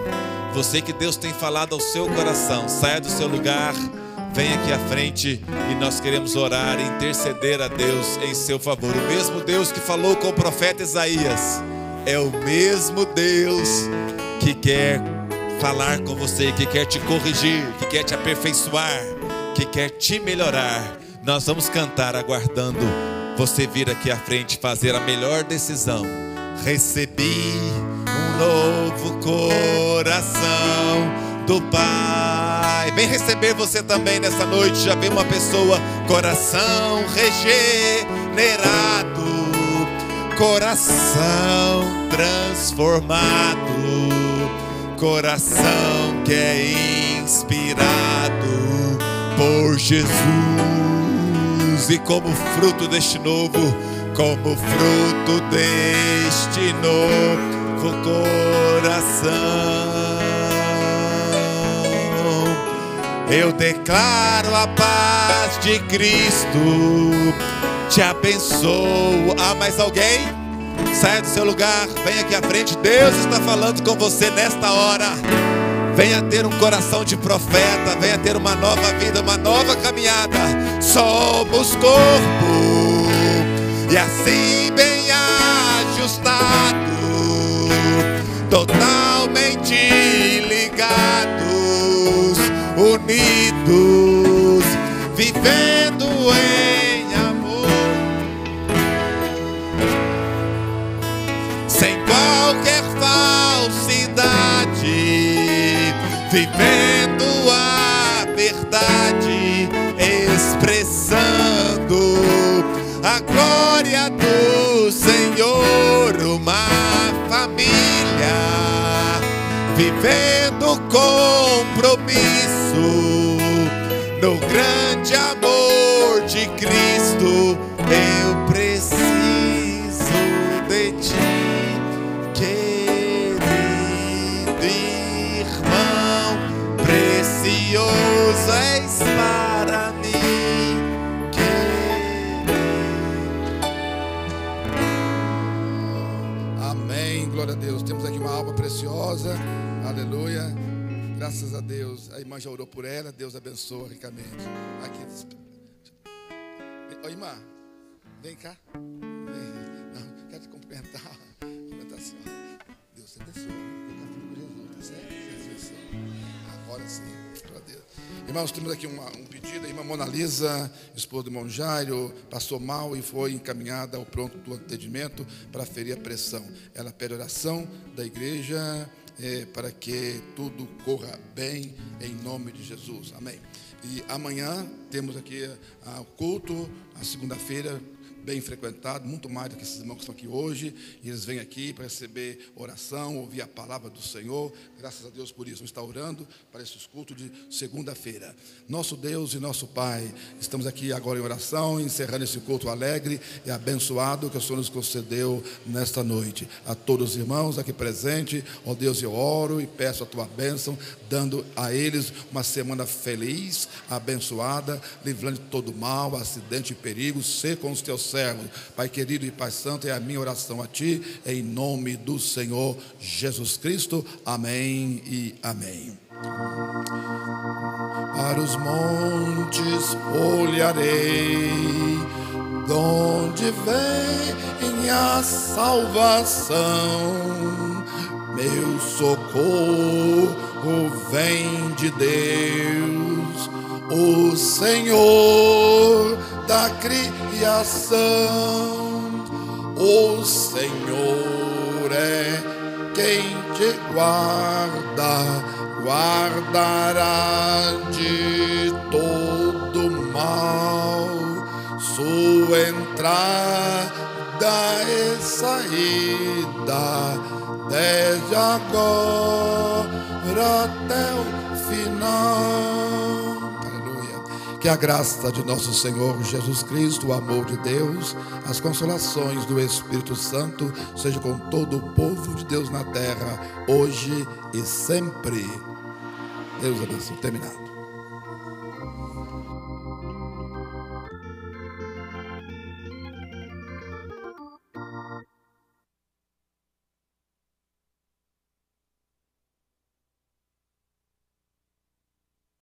você que Deus tem falado ao seu coração, saia do seu lugar, venha aqui à frente e nós queremos orar interceder a Deus em seu favor. O mesmo Deus que falou com o profeta Isaías é o mesmo Deus que quer falar com você, que quer te corrigir, que quer te aperfeiçoar, que quer te melhorar. Nós vamos cantar aguardando você vir aqui à frente fazer a melhor decisão. Recebi um novo coração do Pai. Vem receber você também nessa noite. Já vem uma pessoa, coração regenerado, coração transformado, coração que é inspirado por Jesus. E como fruto deste novo, como fruto deste novo coração, eu declaro a paz de Cristo. Te abençoo. Há mais alguém? Saia do seu lugar, venha aqui à frente. Deus está falando com você nesta hora. Venha ter um coração de profeta, venha ter uma nova vida, uma nova caminhada. Somos corpo e assim bem ajustado, totalmente unidos, vivendo em amor, sem qualquer falsidade, vivendo a verdade, expressando a glória do Senhor, uma família vivendo compromisso no grande amor de Cristo. Eu preciso de ti, querido irmão, precioso és para mim. Amém, glória a Deus. Temos aqui uma alma preciosa, aleluia. Graças a Deus. A irmã já orou por ela, Deus abençoa ricamente. Aqui. Ô irmã, vem cá. Vem. Não, quero te cumprimentar. Cumprimentar assim, ó. Deus te abençoe. Fica com Jesus, tá certo? Agora sim, a. Irmãos, temos aqui uma- um pedido. A irmã Mona Lisa, esposa do irmão Jairo, passou mal e foi encaminhada ao pronto do atendimento para ferir a pressão. Ela pede oração da igreja eh, para que tudo corra bem em nome de Jesus. Amém. E amanhã temos aqui ah, o culto, a segunda-feira, bem frequentado, muito mais do que esses irmãos que estão aqui hoje. E eles vêm aqui para receber oração, ouvir a palavra do Senhor. Graças a Deus por isso. Estar orando para esses cultos de segunda-feira. Nosso Deus e nosso Pai, estamos aqui agora em oração, encerrando esse culto alegre e abençoado que o Senhor nos concedeu nesta noite. A todos os irmãos aqui presentes, ó Deus, eu oro e peço a tua bênção, dando a eles uma semana feliz, abençoada, livrando de todo mal, acidente e perigo, ser com os teus servos. Pai querido e Pai Santo, é a minha oração a Ti, em nome do Senhor Jesus Cristo. Amém e amém. Para os montes olharei, donde vem a salvação. Meu socorro vem de Deus, o Senhor da criação. O Senhor é quem te guarda, guardará de todo mal. Sua entrada e saída, desde agora até o final. A graça de nosso Senhor Jesus Cristo, o amor de Deus, as consolações do Espírito Santo, seja com todo o povo de Deus na terra, hoje e sempre. Deus abençoe. Terminado.